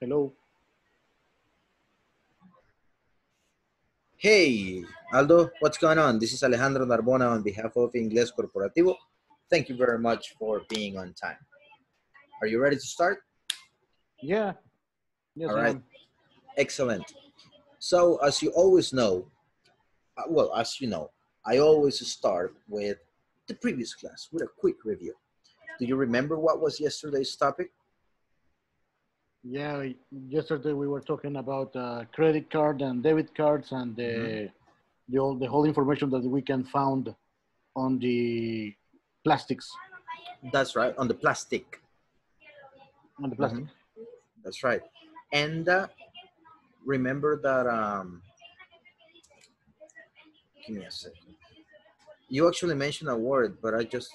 Hello. Hey, Aldo, what's going on? This is Alejandro Narbona on behalf of Inglés Corporativo. Thank you very much for being on time. Are you ready to start? Yeah. Yes, All I Excellent. So, as you always know, uh, well, as you know, I always start with the previous class with a quick review. Do you remember what was yesterday's topic? Yeah. Yesterday we were talking about uh, credit card and debit cards and the Mhm. the, all, the whole information that we can found on the plastics That's right, on the plastic. on the plastic. That's right. And uh, remember that, um, give me a second. You actually mentioned a word, but I just,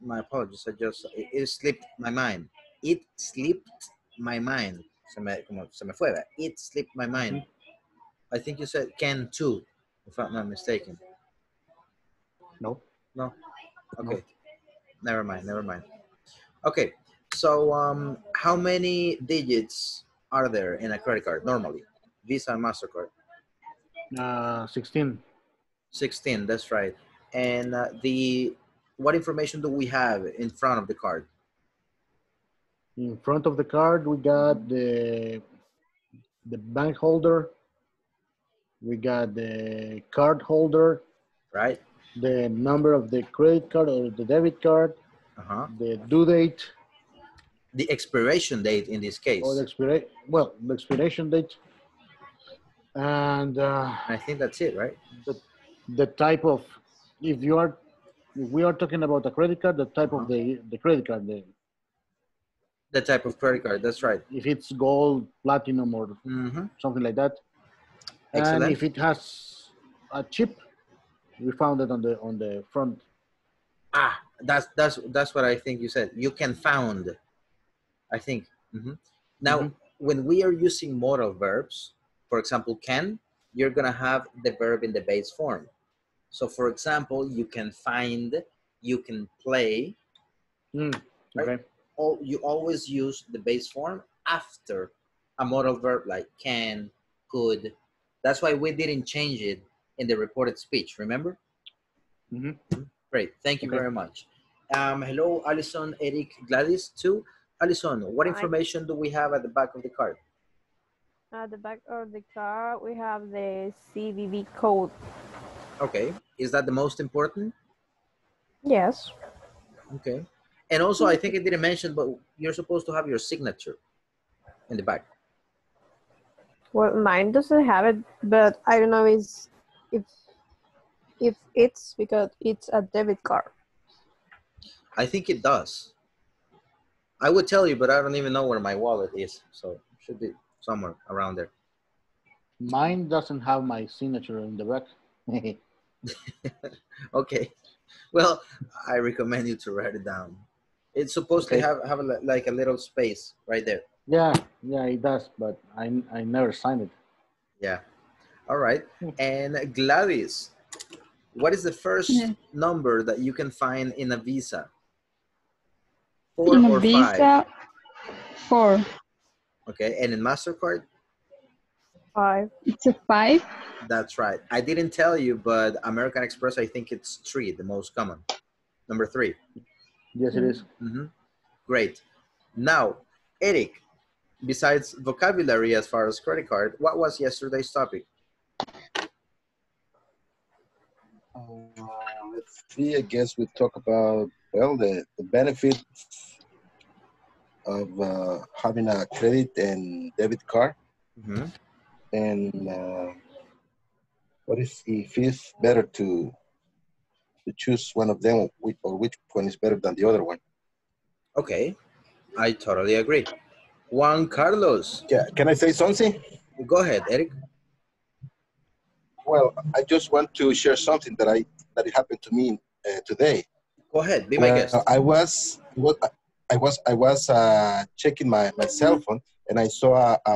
my apologies, I just, it, it slipped my mind. It slipped my mind. Se me, como, se me fue. It slipped my mind. I think you said can too, if I'm not mistaken. No. No? Okay. Never mind, never mind. Okay, so um, how many digits are there in a credit card normally? Visa and MasterCard? Uh, 16. 16, that's right. And uh, the what information do we have in front of the card? In front of the card, we got the the bank holder. We got the card holder, Right? the number of the credit card or the debit card, Uh-huh. the due date, The expiration date in this case. or the expiration, well, the expiration date, and uh, I think that's it, right? the the type of, if you are, if we are talking about a credit card, the type of the, the credit card, the, The type of credit card, that's right. if it's gold, platinum, or Mm-hmm. something like that. Excellent. And if it has a chip, we found it on the on the front. Ah, that's that's that's what I think you said. You can found, I think. Mhm. Now, Mhm. when we are using modal verbs, for example, can, you're gonna have the verb in the base form. So, for example, you can find, you can play. Mm, Right. Okay. All you always use the base form after a modal verb like can, could. That's why we didn't change it in the reported speech. Remember? Mhm. Great, thank you Okay. very much. Um, hello, Alison, Eric, Gladys, too. Alison, what Hi. information do we have at the back of the card? At the back of the card, we have the CVV code. Okay, is that the most important? Yes. Okay. And also, I think I didn't mention, but you're supposed to have your signature in the back. Well, mine doesn't have it, but I don't know is if if it's because it's a debit card. I think it does. I would tell you, but I don't even know where my wallet is, so it should be somewhere around there. Mine doesn't have my signature in the back. Okay. Well, I recommend you to write it down. It's supposed Okay. to have, have a, like a little space right there. yeah, yeah, it does, but I I never signed it. Yeah. All right. Hmm. And Gladys, what is the first Yeah. number that you can find in a Visa? Four In a or five? Visa, four. Okay. And in MasterCard? Five. It's a five. That's right. I didn't tell you, but American Express, I think it's three, the most common. Number three. Yes, it is. hmm Great. Now, Eric, besides vocabulary as far as credit card, what was yesterday's topic? Uh, let's see. I guess we talk about well the, the benefits of uh, having a credit and debit card, hmm and uh, what is if it's better to to choose one of them, which, or which one is better than the other one. Okay. I totally agree. Juan Carlos, Yeah. Can I say something? go ahead, Eric. Well, I just want to share something that I that happened to me uh, today. Go ahead. Be my Uh, guest. I was, what I was, I was uh, checking my, my cell phone and I saw a, a,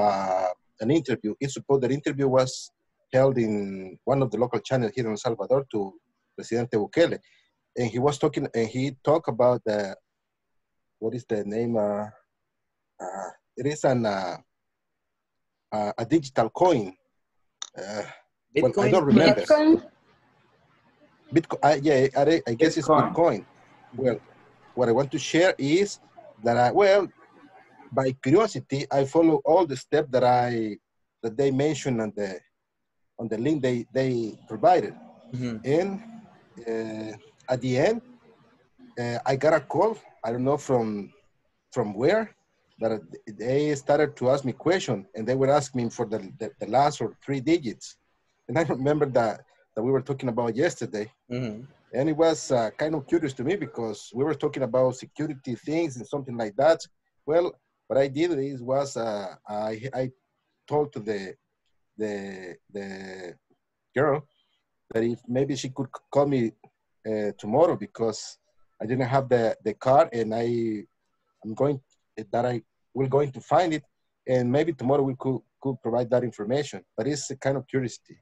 an interview. It's supposed that interview was held in one of the local channels here in El Salvador to Presidente Bukele, and he was talking and he talked about the what is the name? Uh, uh, it is an uh, uh, a digital coin. Uh, well, I Bitcoin. don't remember. Bitcoin. Bitcoin. I, yeah, I, I guess it's Bitcoin. Bitcoin. Well, what I want to share is that I well, by curiosity, I follow all the steps that I that they mentioned on the on the link they they provided. Mhm. And uh, at the end, uh, I got a call. I don't know from from where, but they started to ask me question, and they were asking me for the, the, the last or three digits. And I remember that that we were talking about yesterday, Mhm. and it was uh, kind of curious to me because we were talking about security things and something like that. Well, what I did is was uh, I I told to the the the girl that if maybe she could call me uh, tomorrow because I didn't have the the card and I I'm going that I will going to find it and maybe tomorrow we could could provide that information. But it's a kind of curiosity.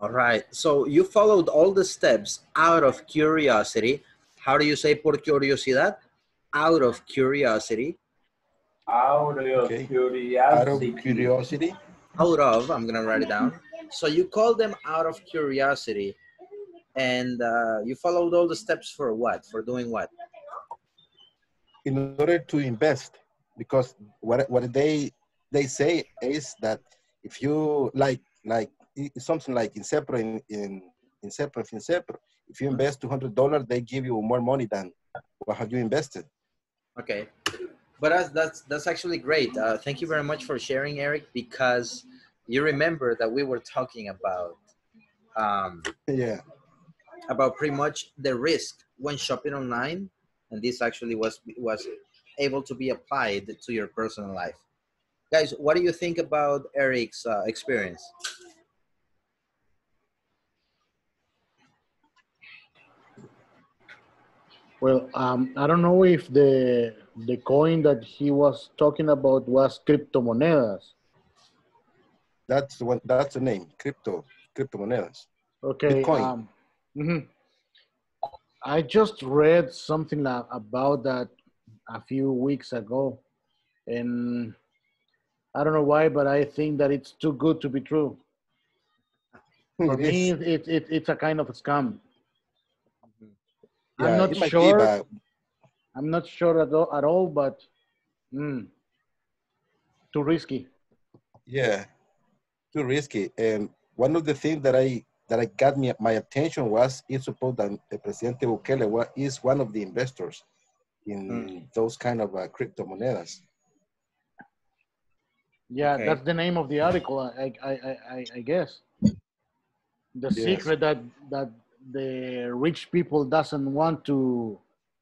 All right. So you followed all the steps out of curiosity. How do you say por curiosidad? Out of curiosity. Out of Okay. curiosity. Out of curiosity, Out of, I'm going to write it down. So you call them out of curiosity. And uh, you followed all the steps for what? For doing what? in order to invest because what what they they say is that if you like like something like Incepro in in Incepro Incepro if you invest two hundred dollars they give you more money than what have you invested. Okay. But that's, that's, that's actually great. Uh, thank you very much for sharing, Eric, because you remember that we were talking about um, Yeah, about pretty much the risk when shopping online and this actually was was able to be applied to your personal life. Guys what do you think about eric's uh, experience? Well, um, I don't know if the the coin that he was talking about was crypto cryptomonedas. That's the one. That's the name. Crypto cryptomonedas. Okay. Bitcoin. Um, mhm. I just read something about that a few weeks ago, and I don't know why, but I think that it's too good to be true. For It me, it, it, it's a kind of a scam. I'm not be, sure. I'm not sure at all, at all but mm, too risky. Yeah, too risky. And one of the things that I that I got me my attention was it's supposed that the Presidente Bukele wa- is one of the investors in those kind of uh, cryptomonedas. Yeah, Okay. that's the name of the article, I, I, I, I, I guess. The Yes. secret that that the rich people doesn't want to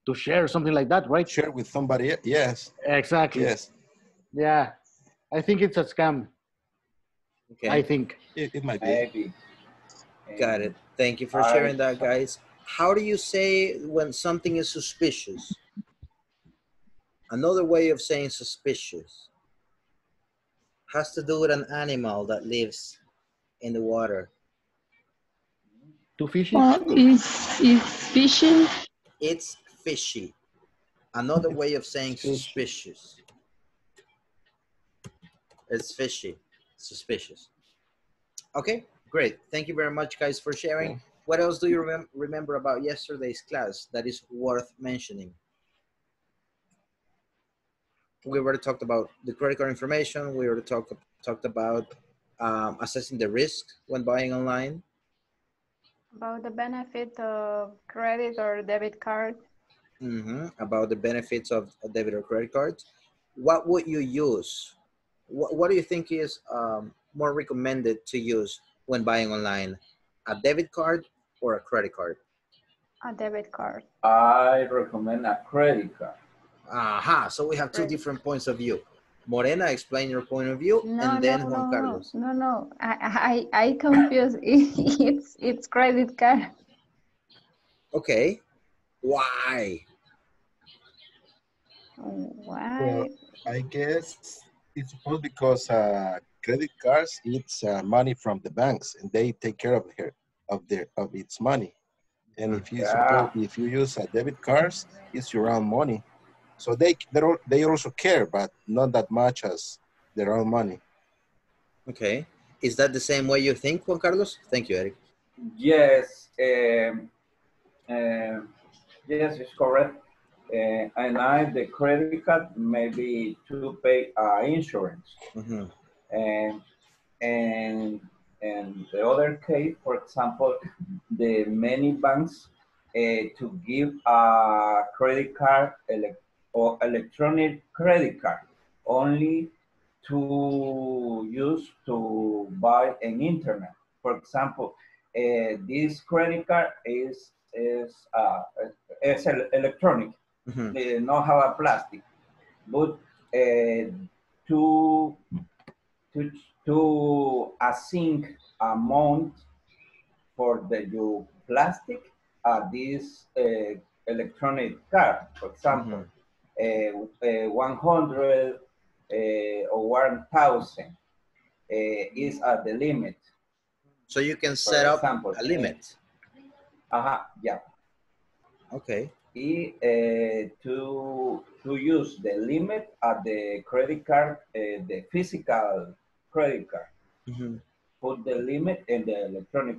to share something like that, right? Share with somebody. Yes, Exactly. yes, Yeah, I think it's a scam. Okay I think. it, it might be. Maybe. got it thank you for I- sharing that guys how do you say when something is suspicious another way of saying suspicious has to do with an animal that lives in the water Too fishy? Well, is is fishing? It's fishy. Another way of saying suspicious. It's fishy. Suspicious. Okay, great. Thank you very much, guys, for sharing. What else do you remem- remember about yesterday's class that is worth mentioning? We already talked about the credit card information. We already talked talked about um, assessing the risk when buying online. About the benefit of credit or debit card. hmm about the benefits of a debit or credit cards. What would you use? What, what do you think is um, more recommended to use when buying online? A debit card or a credit card? A debit card. I recommend a credit card. Aha, so we have two different points of view. Morena, explain your point of view, No, and then no, Juan no, Carlos. no, no. I, I, I confuse. it's, it's credit card. Okay, why? Why? I guess it's supposed because uh, credit cards it's uh, money from the banks and they take care of her of their of its money. And if you Yeah. suppose, if you use a debit cards, it's your own money. So they they they also care, but not that much as their own money. Okay. Is that the same way you think, Juan Carlos? Thank you, Eric. Yes, um, uh, yes, it's correct. Uh, and I, the credit card, maybe to pay uh, insurance. Mhm. And, and, and the other case, for example, the many banks uh, to give a credit card or electronic credit card only to use to buy an internet. For example, uh, this credit card is is uh, is electronic. Mhm. They not have a plastic, but uh, to to to assign amount for the your plastic uh, this uh, electronic card, for example, uh, uh, 100 uh, or 1000 uh, is at the limit. So you can set up a limit. Uh-huh, yeah. Okay. Uh, to, to use the limit at the credit card, uh, the physical credit card, Mhm. put the limit in the electronic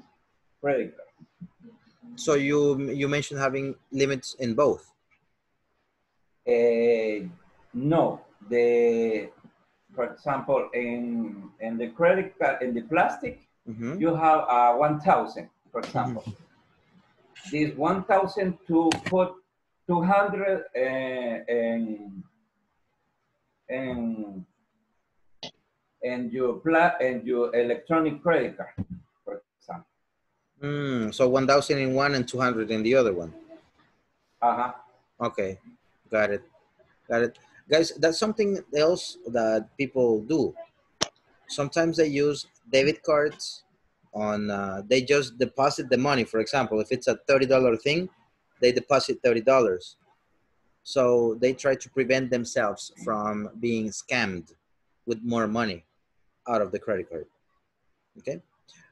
credit card. So you you mentioned having limits in both. Uh, no, the, for example, in, in the credit card, in the plastic, Mhm. you have uh, 1,000, for example. This 1,000 to put 200 uh, and, and, and your pla and your electronic credit card, for example. Mm, so 1,000 in one and 200 in the other one. Uh-huh. Okay, got it, got it, guys. That's something else that people do. Sometimes they use debit cards on. Uh, they just deposit the money. For example, if it's a thirty dollar thing, they deposit thirty dollars. So they try to prevent themselves from being scammed with more money out of the credit card. Okay.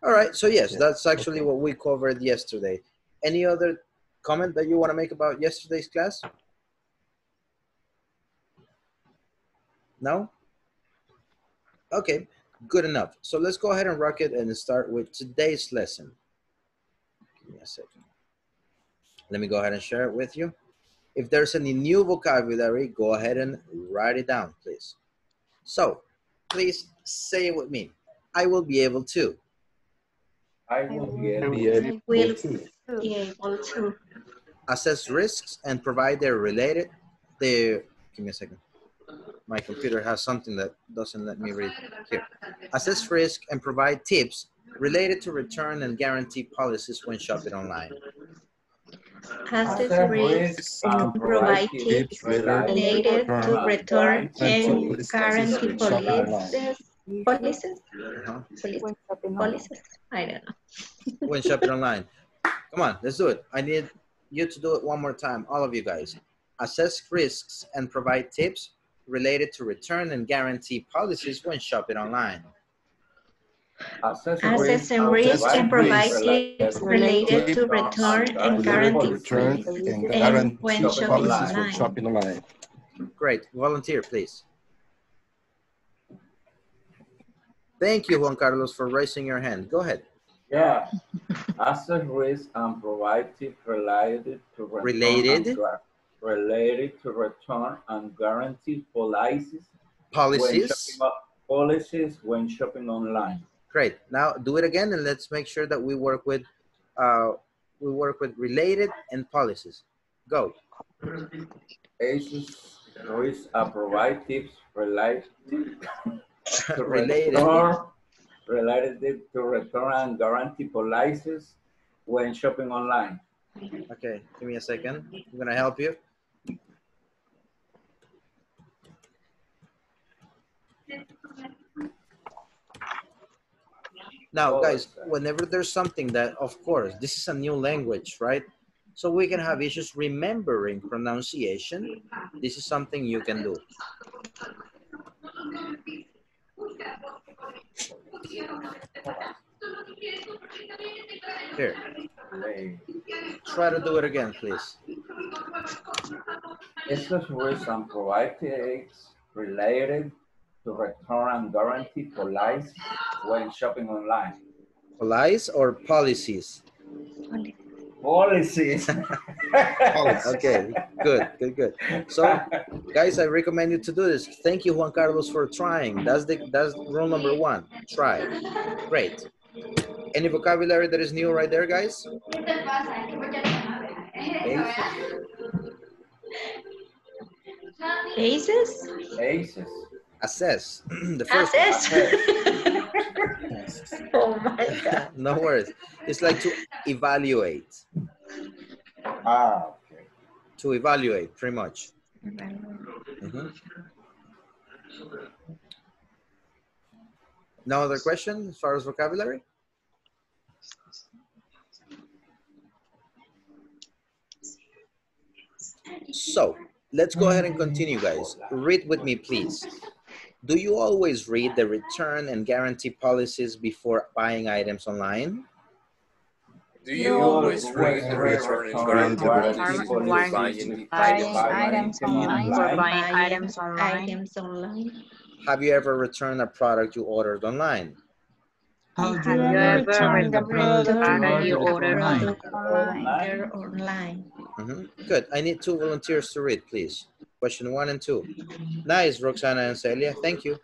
All right. So yes, Yeah, that's actually okay. what we covered yesterday. Any other comment that you want to make about yesterday's class? No? Okay, good enough. So let's go ahead and rock it and start with today's lesson. Give me a second. Let me go ahead and share it with you. If there's any new vocabulary, go ahead and write it down, please. So, please say it with me. I will be able to. I will be able Be able will to. be able to assess risks and provide their related their give me a second my computer has something that doesn't let me read here assess risk and provide tips related to return and guarantee policies when shopping online assess Assess risks risks and and provide provide tips tips related to return and guarantee policies. Policies? Policies? When shopping online. Policies? I don't know. when shopping online come on let's do it i need you to do it one more time all of you guys assess risks and provide tips related to return and guarantee policies when shopping online Assess Assess and risk and provide tips related to return and guarantee Return policies and and guarantee when shopping shopping policies when online. shopping online. Great. Volunteer, please. Thank you, Juan Carlos, for raising your hand. Go ahead. Yeah. Assess risk and provide tips related to return Related? and related to return and guarantee policies. when Policies. shopping Policies when shopping online. Great. Now do it again and let's make sure that we work with uh, we work with related and policies. Go. Assess risk and provide tips related to related. related to return and guarantee policies when shopping online. Okay, give me a second. I'm gonna help you. Now, guys, whenever there's something that, of course, this is a new language, right? So we can have issues remembering pronunciation. This is something you can do. Here, try to do it again, please. Assess risk and provide tips related to return and guarantee policies when shopping online? Policies or policies? Policies. okay, good, good, good. So, guys, I recommend you to do this. Thank you, Juan Carlos, for trying. That's the that's rule number one. Try. Great. Any vocabulary that is new right there, guys? Aces? Aces. Assess. the first Assess? one. oh my God. no worries. It's like to evaluate. Ah, okay. To evaluate, pretty much. Mhm. No other question as far as vocabulary? So, let's go ahead and continue, guys. Read with me, please. Do you always read the return and guarantee policies before buying items online? Do you always read the return and guarantee policy before buying Buying items items online. online? Buying items online. Items online. Have you ever returned a product you ordered online? Have you ever returned a product you you ordered online? Order online. Mhm. Good. I need two volunteers to read, please. Question one and two. Nice, Roxana and Celia. Thank you.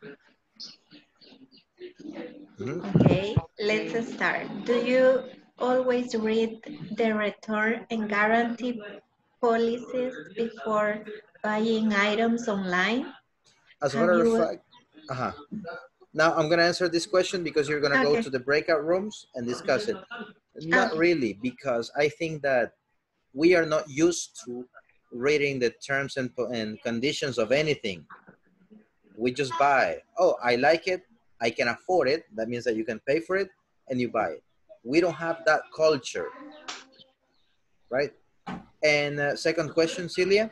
Mhm. Okay, let's start. Do you always read the return and guarantee policies before buying items online? As a matter of fact, uh-huh. Now I'm gonna answer this question because you're gonna go to the breakout rooms and discuss it. Not Okay. really, because I think that we are not used to reading the terms and, and conditions of anything. We just buy. Oh, I like it. I can afford it. That means that you can pay for it and you buy it. We don't have that culture, right? And uh, second question, Celia.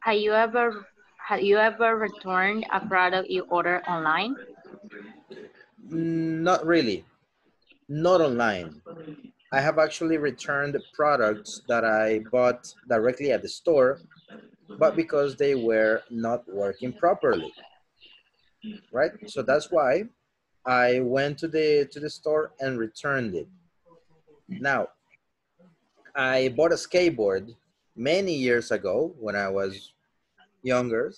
Have you ever have you ever returned a product you ordered online? Not really. Not online. I have actually returned products that I bought directly at the store, but because they were not working properly. Right? So that's why I went to the to the store and returned it. Now, I bought a skateboard many years ago when I was younger.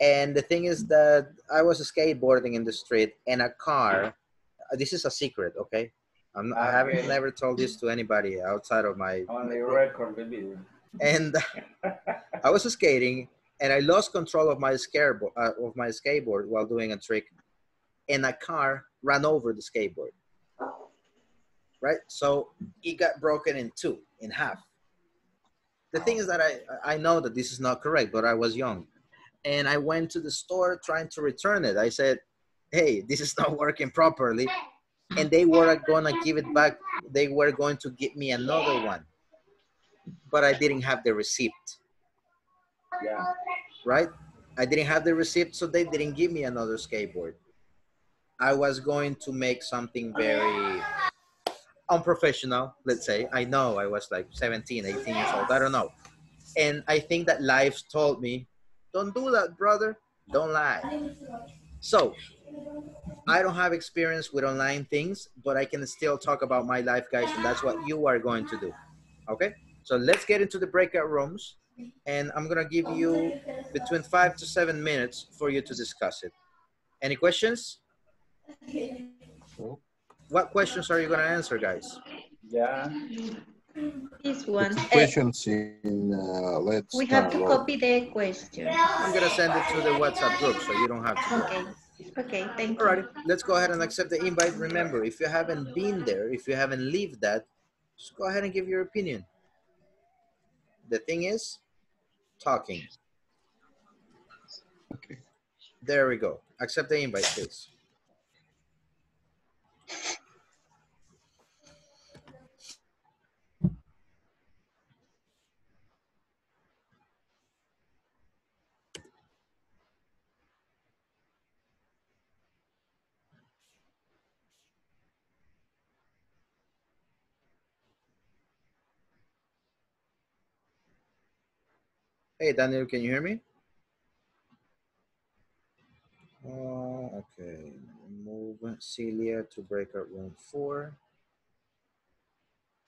And the thing is that I was skateboarding in the street and a car, this is a secret, okay? I'm, I haven't never told this to anybody outside of my, On the record, video. and I was skating and I lost control of my skateboard, uh, of my skateboard while doing a trick and a car ran over the skateboard. Right? So it got broken in two, in half. The thing is that I, I know that this is not correct, but I was young. And I went to the store trying to return it. I said, hey, this is not working properly. And mm. they were gonna give it back. They were going to give me another one. But I didn't have the receipt, Yeah. right? I didn't have the receipt, so they didn't give me another skateboard. I was going to make something very unprofessional, let's say. I know I was like 17, 18 years old. I don't know. And I think that life told me, don't do that, brother. Don't lie. So I don't have experience with online things, but I can still talk about my life, guys, and that's what you are going to do. Okay? So let's get into the breakout rooms, and I'm gonna give you between five to seven minutes for you to discuss it. Any questions? What questions are you gonna answer, guys? Yeah. This one. The questions in, uh, let's we have to download. copy the question. I'm gonna send it to the WhatsApp group, so you don't have to. do it. Okay. Okay, thank All you. right, let's go ahead and accept the invite. Remember, if you haven't been there, if you haven't lived that, just go ahead and give your opinion. The thing is, talking. Okay. There we go. Accept the invite, please. Hey, Daniel, can you hear me? Uh, okay, move Celia to breakout room four.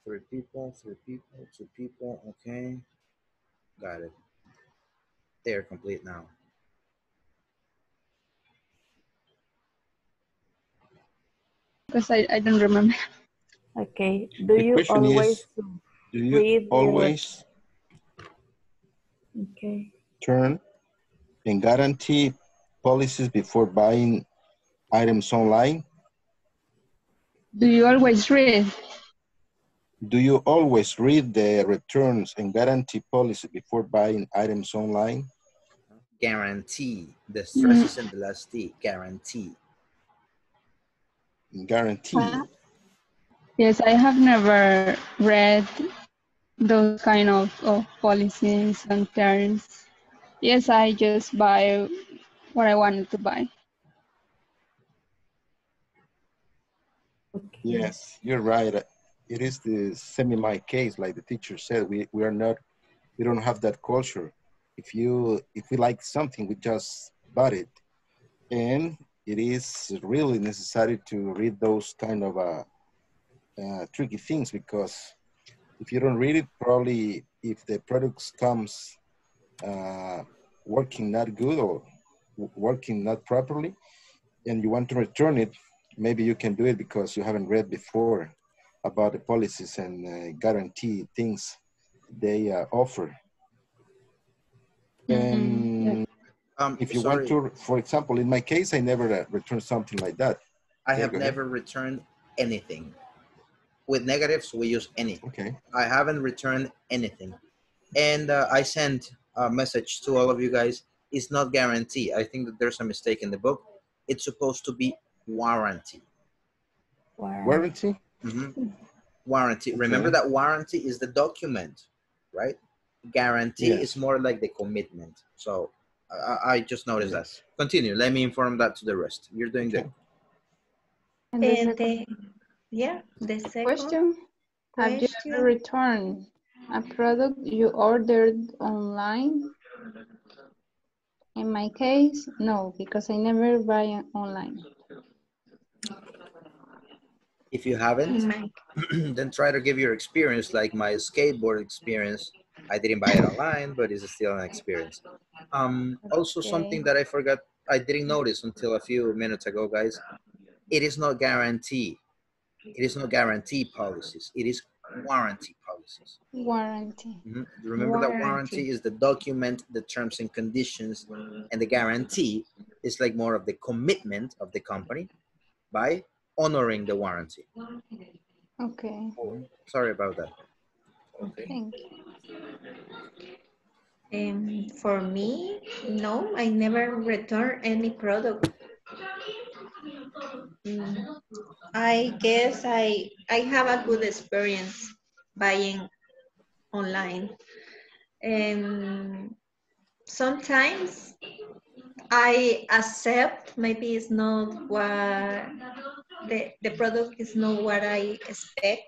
Three people, three people, two people. Okay. Got it. They're complete now. Because I, I don't remember. Okay. Do The you always is, Do you read the- always okay? turn and guarantee policies before buying items online? Do you always read? Do you always read the returns and guarantee policy before buying items online? Guarantee. The stress Mm. is in the last T. Guarantee. Guarantee. Uh, Yes, I have never read those kind of, of policies and terms. Yes, I just buy what I wanted to buy. Yes, you're right. It is the semi my case, like the teacher said. We we are not, we don't have that culture. If you if we like something, we just bought it, and it is really necessary to read those kind of uh, uh, tricky things because if you don't read it, probably if the products comes uh, working not good or working not properly, and you want to return it, maybe you can do it because you haven't read before about the policies and uh, guarantee things they uh, offer. And Um, if you sorry, want to, for example, in my case, I never uh, returned something like that. I Okay, have go never returned anything. With negatives, we use any. Okay. I haven't returned anything. And uh, I sent a message to all of you guys. It's not guarantee. I think that there's a mistake in the book. It's supposed to be warranty. Warranty? Mhm. Warranty. Remember that warranty is the document, right? Guarantee Yes. is more like the commitment. So I, I- I just noticed that. Continue. Let me inform that to the rest. You're doing good. And And second the, yeah, the second Question. Have you ever returned a product you ordered online? In my case, no, because I never buy online. If you haven't, then try to give your experience like my skateboard experience. I didn't buy it online, but it's still an experience. Um, also, something that I forgot, I didn't notice until a few minutes ago, guys. It is not guarantee. It is not guarantee policies. It is warranty policies. Warranty. Mhm. Remember that Warranty. warranty is the document, the terms and conditions, and the guarantee is like more of the commitment of the company by honoring the warranty. Okay, Sorry about that. Okay. Thank you. Um, for me, no, I never return any product. Mm, I guess I I have a good experience buying online, and sometimes I accept maybe it's not what the the product is not what I expect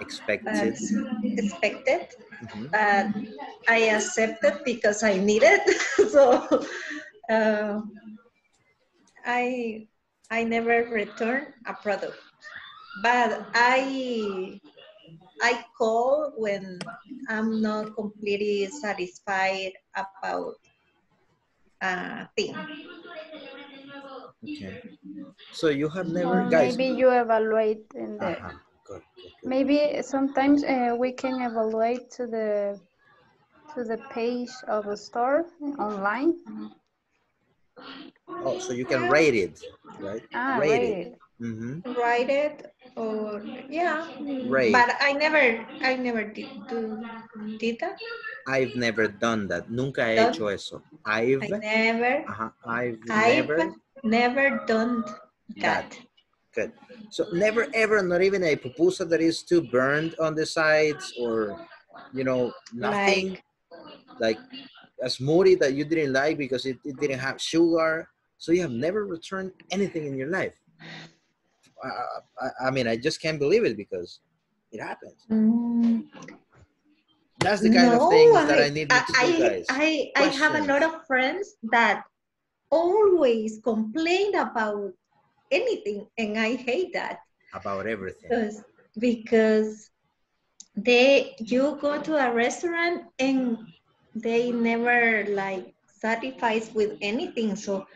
Expected. expected Mhm. but I accept it because I need it. so uh, I I never return a product, but I I call when I'm not completely satisfied about a thing. Okay. So you have never, Or guys. maybe you evaluate in the. Good, good, good. maybe sometimes uh, we can evaluate to the, to the page of a store online. Oh, so you can rate it, right? Ah, rate rate it. Mm-hmm. Write it or yeah, Right. but I never I never did do did that. I've never done that. Nunca he Done? hecho eso. I've, I never uh-huh, I've I've never never done that. that. Good. So never ever, not even a pupusa that is too burned on the sides or, you know, nothing. Like, a smoothie that you didn't like because it, it didn't have sugar. So you have never returned anything in your life. I, I, I mean, I just can't believe it because it happens. Mm, That's the kind of things that I need to I. I, I have a lot of friends that always complain about anything, and I hate that. About everything. Because, because they you go to a restaurant and they never like satisfies with anything. So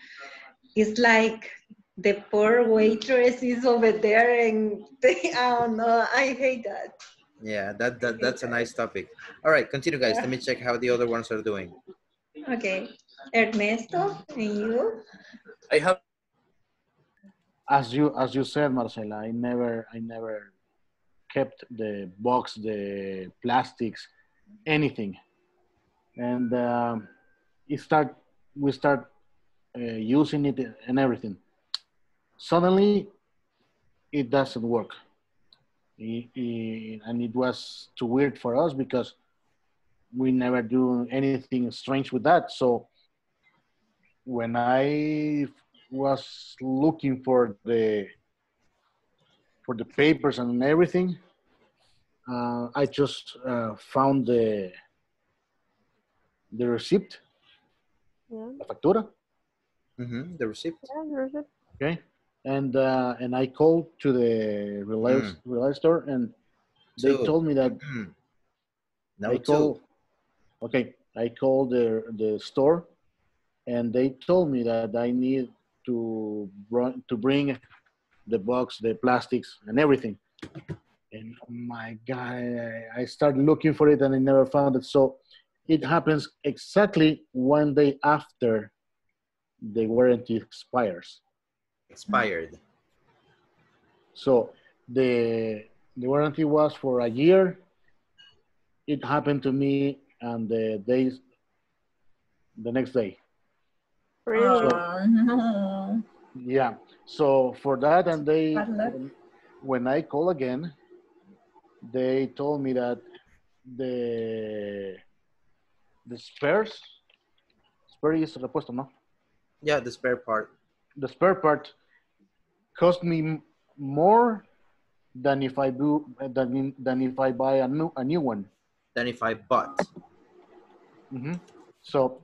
it's like the poor waitress is over there and they, I don't know, I hate that. Yeah, that, that that's a nice topic. All right, continue, guys. Let me check how the other ones are doing. Okay. Ernesto, and you? I have as you as you said, Marcela, I never I never kept the box, the plastics, anything, and um, it start we start uh, using it and everything. Suddenly, it doesn't work, It- it- and it was too weird for us because we never do anything strange with that. So when I was looking for the for the papers and everything, uh, I just uh, found the the receipt, Yeah, la factura, hmm The receipt. yeah, there's it. okay, and uh, and I called to the relay Mm. relay store and they Two. told me that Mm. No, I two. called, okay, I called the the store, and they told me that I need to bring to bring the box, the plastics, and everything. And oh my God, I- I started looking for it and I never found it. So it happens exactly one day after the warranty expires. Expired. So the the warranty was for a year. It happened to me and the days the next day. Really? No. Yeah. So for that and they when I call again, they told me that the the spares spare is repuesto, no? Yeah, the spare part. The spare part cost me more than if I do than, than if I buy a new a new one. Than if I bought. hmm So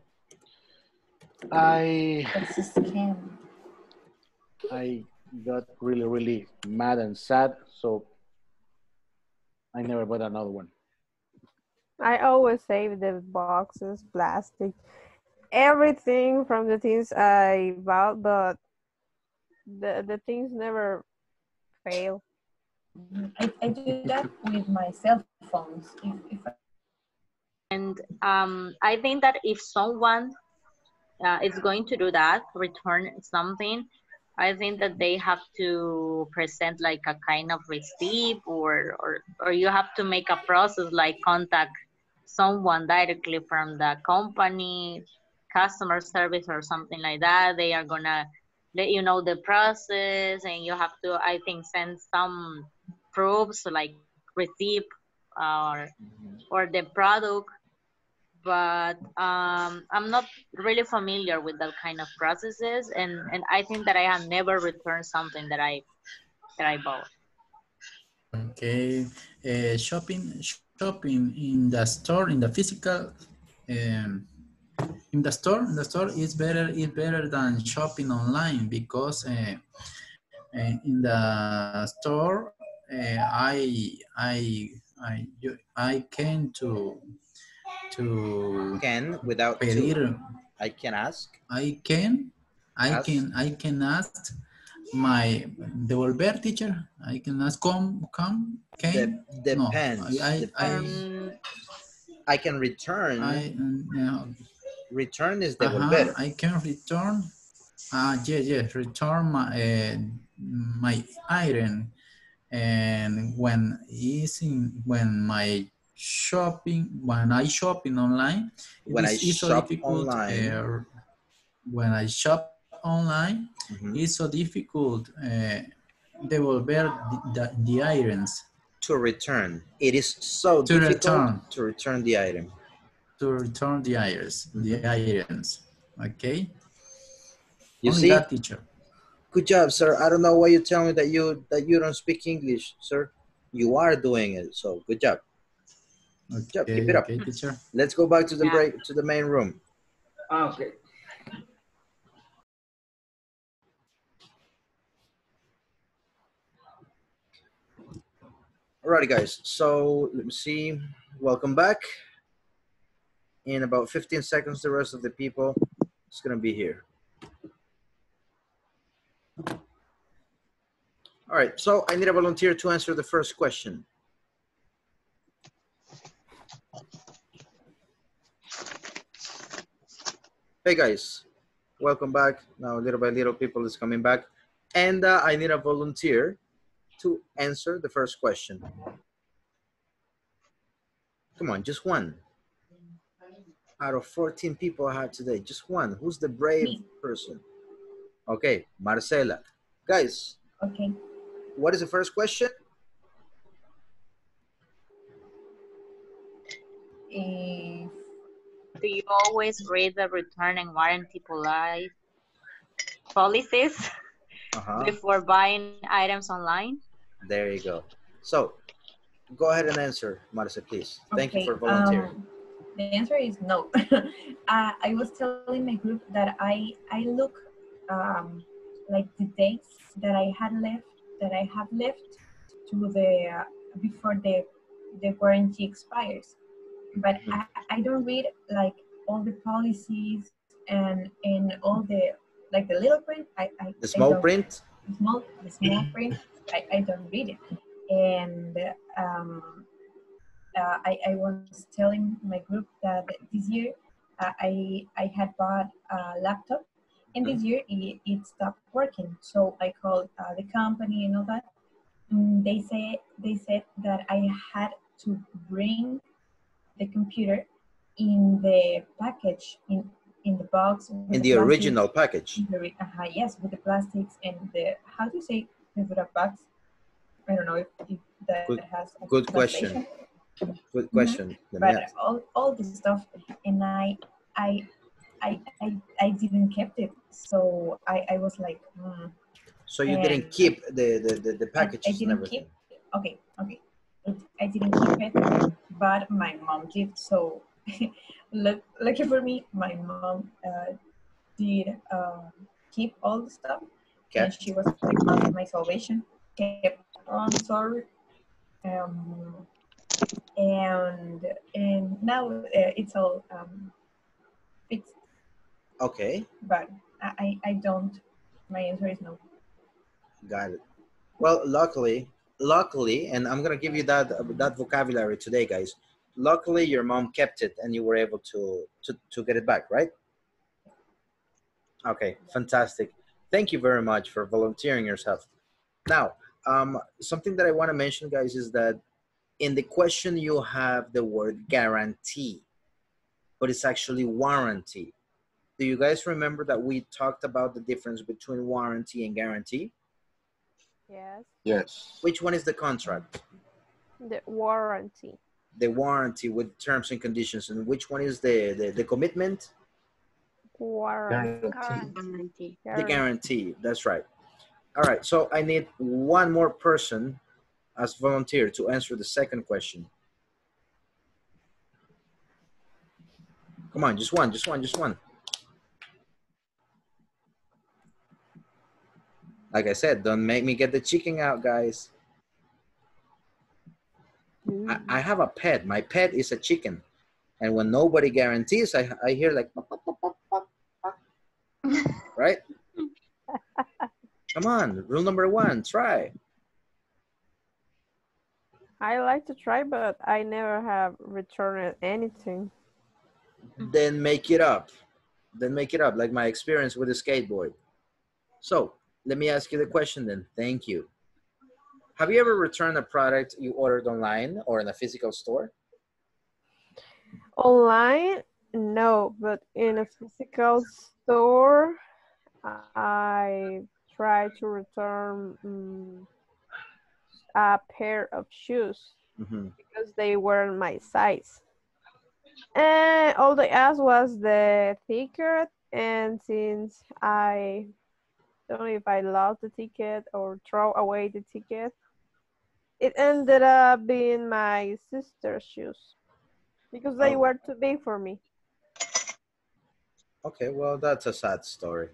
I That's a scam. I got really really mad and sad. So I never bought another one. I always save the boxes, plastic, everything from the things I bought, but the the things never fail. I, I do that with my cell phones. If, if I, And um, I think that if someone uh, is going to do that, return something, I think that they have to present like a kind of receipt or, or, or you have to make a process like contact someone directly from the company, customer service or something like that. They are gonna let you know the process and you have to, I think, send some proofs like receipt or, or the product but um, I'm not really familiar with that kind of processes, and and I think that I have never returned something that I that I bought. Okay, uh, shopping shopping in the store in the physical um, in the store in the store is better is better than shopping online because uh, uh, in the store uh, I I I I can to to Can without pedir to. I can ask. I can I Ask. can I can ask my devolver teacher I can ask come come can De- no depends. I I, I I can return. I no, return is uh-huh, devolver. I can return. Ah, yeah, yes, return my uh, my iron, and when is in when my shopping when I shopping online, it When I shop online. uh, when I shop online, Mhm. it's so difficult. Uh, devolver the, the, the irons To return. It is so To difficult return. to return the item to return the irons, the irons. Okay. You Only see, that teacher. Good job, sir. I don't know why you tell me that you that you don't speak English, sir. You are doing it, so good job. Okay, good job. Keep it up, okay, teacher. Let's go back to the yeah. break to the main room. Okay. Alrighty, guys. So let me see. Welcome back. In about 15 seconds, the rest of the people is gonna be here. All right. So I need a volunteer to answer the first question. Hey guys, welcome back. Now little by little people is coming back. And uh, I need a volunteer to answer the first question. Come on, just one. Out of 14 people I had today, just one. Who's the brave person? Okay, Marcela. Guys, Okay. what is the first question? If Do you always read the return and warranty policies Uh-huh. before buying items online? There you go. So, go ahead and answer, Marcela, please. Thank you for volunteering. um, the answer is no. uh, I was telling my group that I I look um, like the dates that I had left that I have left to the uh, before the the warranty expires, but I, I don't read like all the policies and and all the like the little print. I, I the small don't- print? the small the small print I, I don't read it and um, uh, I, I was telling my group that this year uh, I I had bought a laptop and this year it, it stopped working so I called uh, the company and all that Mm, they say they said that I had to bring the computer in the package in in the box In the plastic- original package. the uh yes, with the plastics and the how do you say the box? I don't know if, if that Good- has a good question. Good question. Let me But ask. all, all the stuff, and I I I I, I didn't kept it, so I, I was like, hmm. So you didn't keep the, the, the, the I, packages I and didn't everything? keep. Okay, okay. I didn't keep it, but my mom did. So, luck- lucky for me, my mom uh, did um, keep all the stuff, and she was like my, my salvation. Kept on sorry, um, and and now uh, it's all um, fixed. Okay, But I I don't. My answer is no. got it. Well, luckily, luckily, and I'm gonna give you that that vocabulary today, guys. Luckily, your mom kept it, and you were able to to to get it back, right? Okay, fantastic. Thank you very much for volunteering yourself. Now, um, something that I want to mention, guys, is that in the question you have the word guarantee, but it's actually warranty. Do you guys remember that we talked about the difference between warranty and guarantee? Yes. Yes. Which one is the contract? The warranty. The warranty with terms and conditions, and which one is the the, the commitment? Warranty. Guarantee. The guarantee. That's right. All right. So I need one more person as volunteer to answer the second question. Come on, just one, just one, just one. Like I said, don't make me get the chicken out, guys. I, mm. I have a pet. My pet is a chicken. And when nobody guarantees, I, I hear like, "Pop, pop, pop, pop, pop, pop." right? Come on, rule number one, try. I like to try, but I never have returned anything. Then make it up. Then make it up, like my experience with the skateboard. So let me ask you the question then. Thank you. Have you ever returned a product you ordered online or in a physical store? Online, no, but in a physical store, I try to return mm, a pair of shoes Mhm. because they weren't my size. And all they asked was the ticket, and since I don't know if I lost the ticket or throw away the ticket, it ended up being my sister's shoes because they Oh. were too big for me. Okay, well, that's a sad story.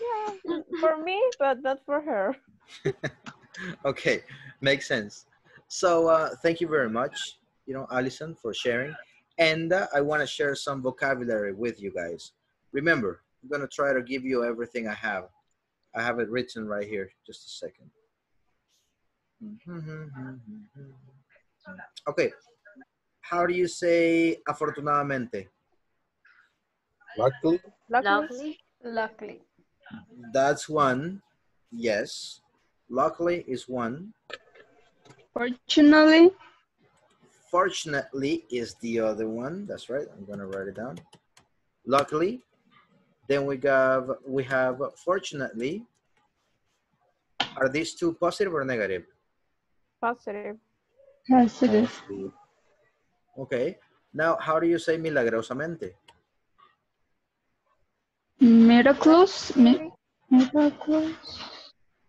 Yeah, for me, but not for her. okay, makes sense. So uh, thank you very much, you know, Alison, for sharing. And uh, I want to share some vocabulary with you guys. Remember, I'm going to try to give you everything I have. I have it written right here. Just a second. Okay. How do you say afortunadamente? Luckily, Luckily. Luckily. That's one. Yes. Luckily is one. Fortunately, Fortunately is the other one. That's right. I'm gonna write it down. Luckily. Then we have we have fortunately. Are these two positive or negative? Positive. positive. Okay. Now, how do you say milagrosamente? Miraculous. Mi miraculous.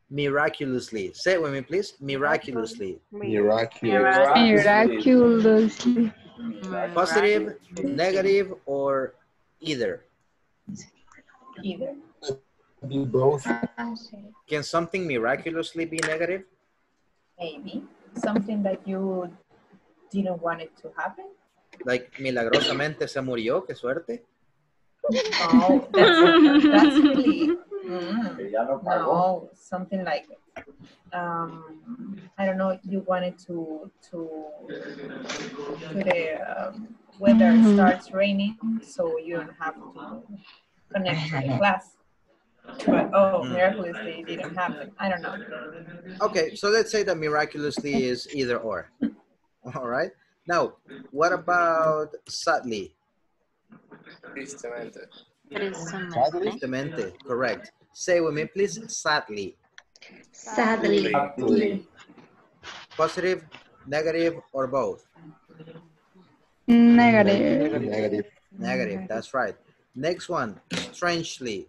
Miraculously. Say it with me, please. Miraculously. miraculous. Miraculously. Positive, negative, or either? Either. Be both. Can something miraculously be negative? Maybe. Something that you didn't want it to happen. Like milagrosamente se murió, qué suerte. Oh, that's, that's really. Mm, Que no pagó. no, something like, um, I don't know. You wanted to to to the um, weather Mhm. starts raining, so you don't have to connect to the class. But oh, Mm. miraculously it didn't happen. I don't know. Okay, so let's say that miraculously is either or. All right. Now, what about sadly? Tristemente. Tristemente. Tristemente, correct. Say with me, please. Sadly. Sadly. Sadly. Positive, negative, or both? Negative. Negative. Negative, that's right. Next one, strangely.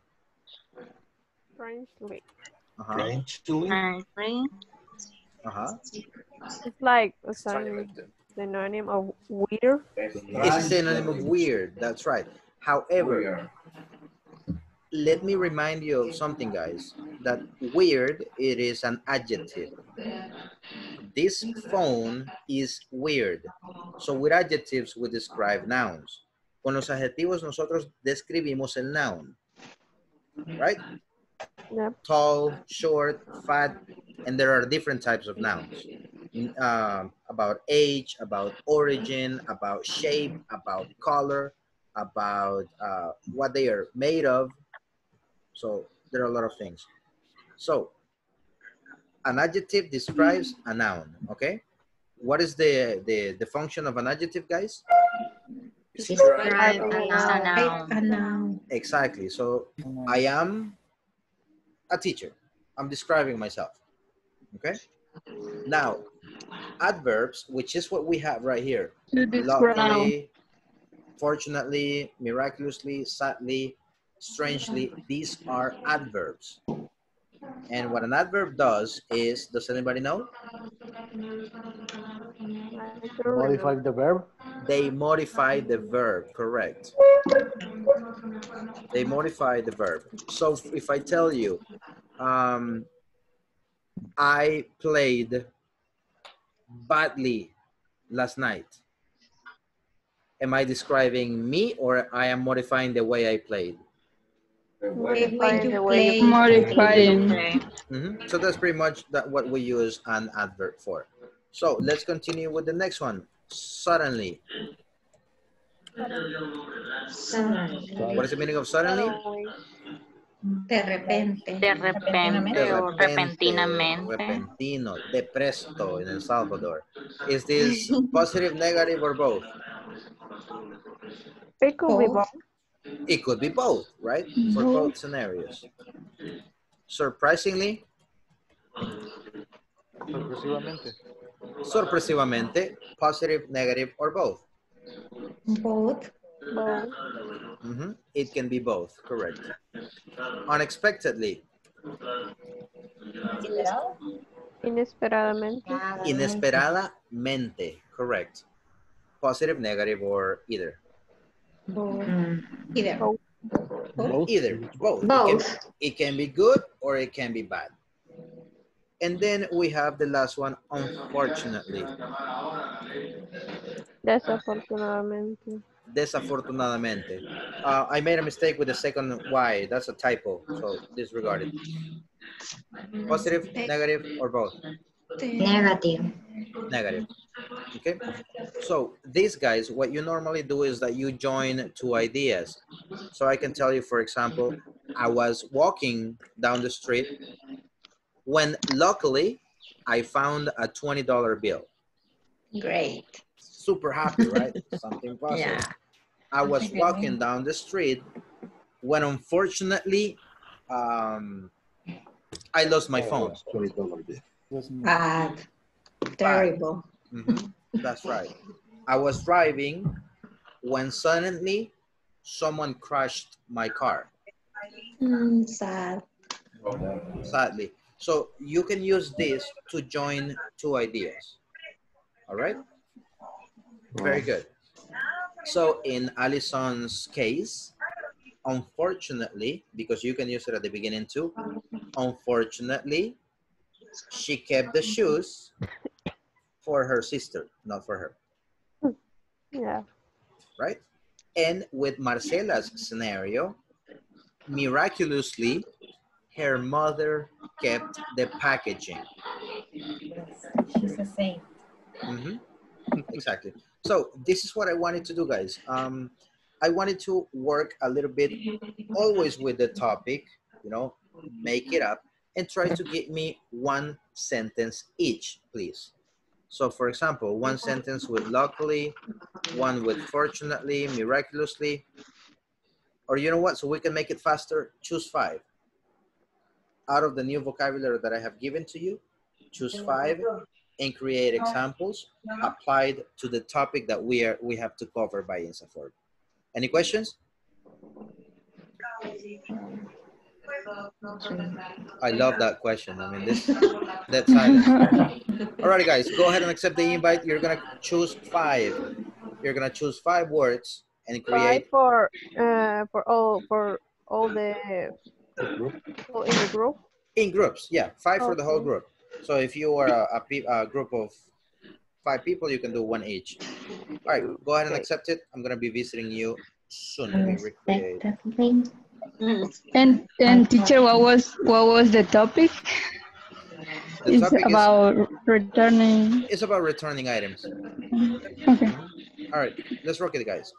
Strangely. Uh-huh. Strangely. Strangely. Uh-huh. It's like a synonym of weird. It's a synonym of weird, that's right. However, let me remind you of something, guys, that weird, it is an adjective. This phone is weird. So with adjectives, we describe nouns. Con los adjetivos, nosotros describimos el noun. Right? Yep. Tall, short, fat, and there are different types of nouns. Mm, um, about age, about origin, about shape, about color, about uh, what they are made of. So there are a lot of things. So an adjective describes a noun, okay? What is the, the, the function of an adjective, guys? Describe Describe a a noun. A noun. Exactly. So I am a teacher. I'm describing myself. Okay. Now, adverbs, which is what we have right here. To describe. Luckily, fortunately, miraculously, sadly, strangely, these are adverbs. And what an adverb does is, does anybody know? Modify the verb. They modify the verb, correct. They modify the verb. So if I tell you, um, I played badly last night, am I describing me or I am modifying the way I played? Modifying the way you play. Modifying. Okay. Mhm. So that's pretty much that what we use an adverb for. So let's continue with the next one. Suddenly. suddenly. What is the meaning of suddenly? De repente. De repente De o repente, repentinamente. repentino, de presto in El Salvador. Is this positive, negative, or both? It could be Both. both. It could be both, right? For both scenarios. Surprisingly, Sorpresivamente. sorpresivamente, positive, negative, or both. Both. Both. Mhm. It can be both, correct. Unexpectedly, Inesperadamente. inesperadamente, correct. Positive, negative, or either. Both. Mm. Either. Both. Both. Either, both. It can, it can be good or it can be bad. And then we have the last one, unfortunately. Desafortunadamente. Desafortunadamente. Uh, I made a mistake with the second Y. That's a typo, so disregard it. Positive, negative, or both? Negative. Negative. Okay. So these guys, what you normally do is that you join two ideas. So I can tell you, for example, I was walking down the street when luckily I found a $20 bill. Great. Super happy, right? Something positive. Yeah. I was walking down the street when unfortunately um, I lost my phone. $20 bill. Bad. Terrible. Mhm, That's right. I was driving when suddenly someone crashed my car, Mm, sad. sadly. So you can use this to join two ideas. All right? Very good. So in Alison's case, unfortunately, because you can use it at the beginning too, unfortunately, she kept the shoes for her sister, not for her. Yeah. right? And with Marcela's scenario, miraculously, her mother kept the packaging. Yes, She's the same. Mhm. Exactly. So this is what I wanted to do, guys. Um, I wanted to work a little bit always with the topic, you know, make it up and try to get me one sentence each, please. So for example, one sentence with luckily, one with fortunately, miraculously, or you know what, so we can make it faster, choose five. Out of the new vocabulary that I have given to you, choose five and create examples applied to the topic that we are we have to cover by INSAFORP. Any questions? I love that question. I mean, this that's silence. Alrighty, guys, go ahead and accept the invite. You're gonna choose five. You're gonna choose five words and create Five create for uh for all for all the people in the group. in groups. Yeah, five for the whole group. So if you are a, a, a group of five people, you can do one each. All right, go ahead and accept it. I'm gonna be visiting you soon. Let me recreate. And and teacher, what was what was the topic? The It's topic is- about returning. It's about returning items. Mm-hmm. Okay. All right, let's rock it, guys.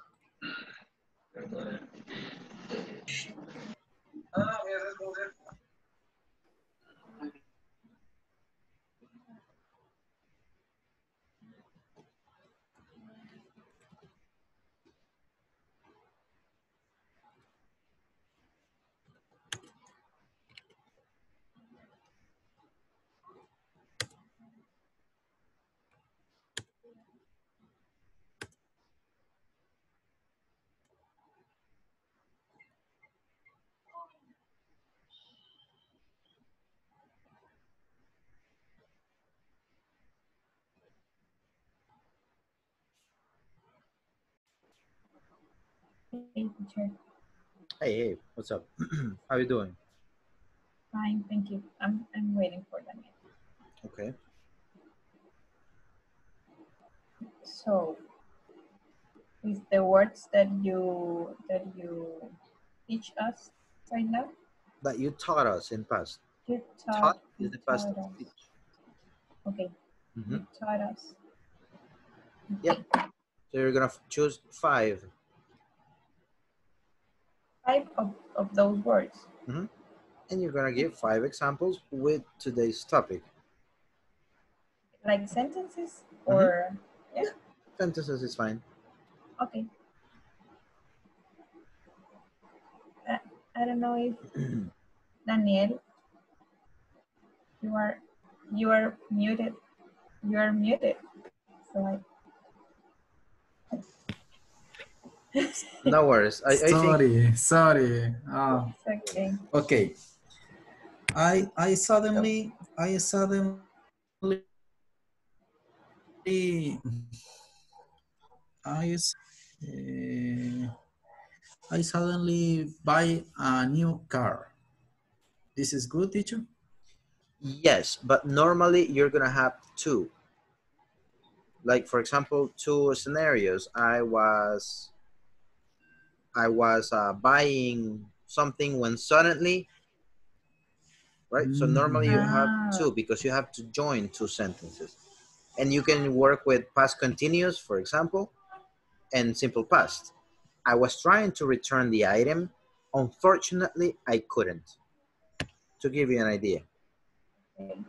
Hey, teacher. Hey, hey, what's up? How you doing? Fine, thank you. I'm I'm waiting for them. Okay. So, is the words that you that you teach us right now? That you taught us in past. You Taught taught, is the past taught of us. teach. Okay, Mhm. you taught us. Yep. So you're gonna choose five. Five of, of those words. Mhm. And you're gonna give five examples with today's topic. Like sentences Mm-hmm. or yeah. Sentences is fine. Okay. I, I don't know if Daniel, you are you are muted. You are muted. So I No worries. I, I think sorry, sorry. Ah, okay. okay. I I suddenly I suddenly I s- eh, I suddenly buy a new car. This is good, teacher. Yes, but normally you're gonna have two. Like for example, two scenarios. I was I was uh, buying something when suddenly, right? So normally you have two because you have to join two sentences. And you can work with past continuous, for example, and simple past. I was trying to return the item. Unfortunately, I couldn't. To give you an idea. Okay.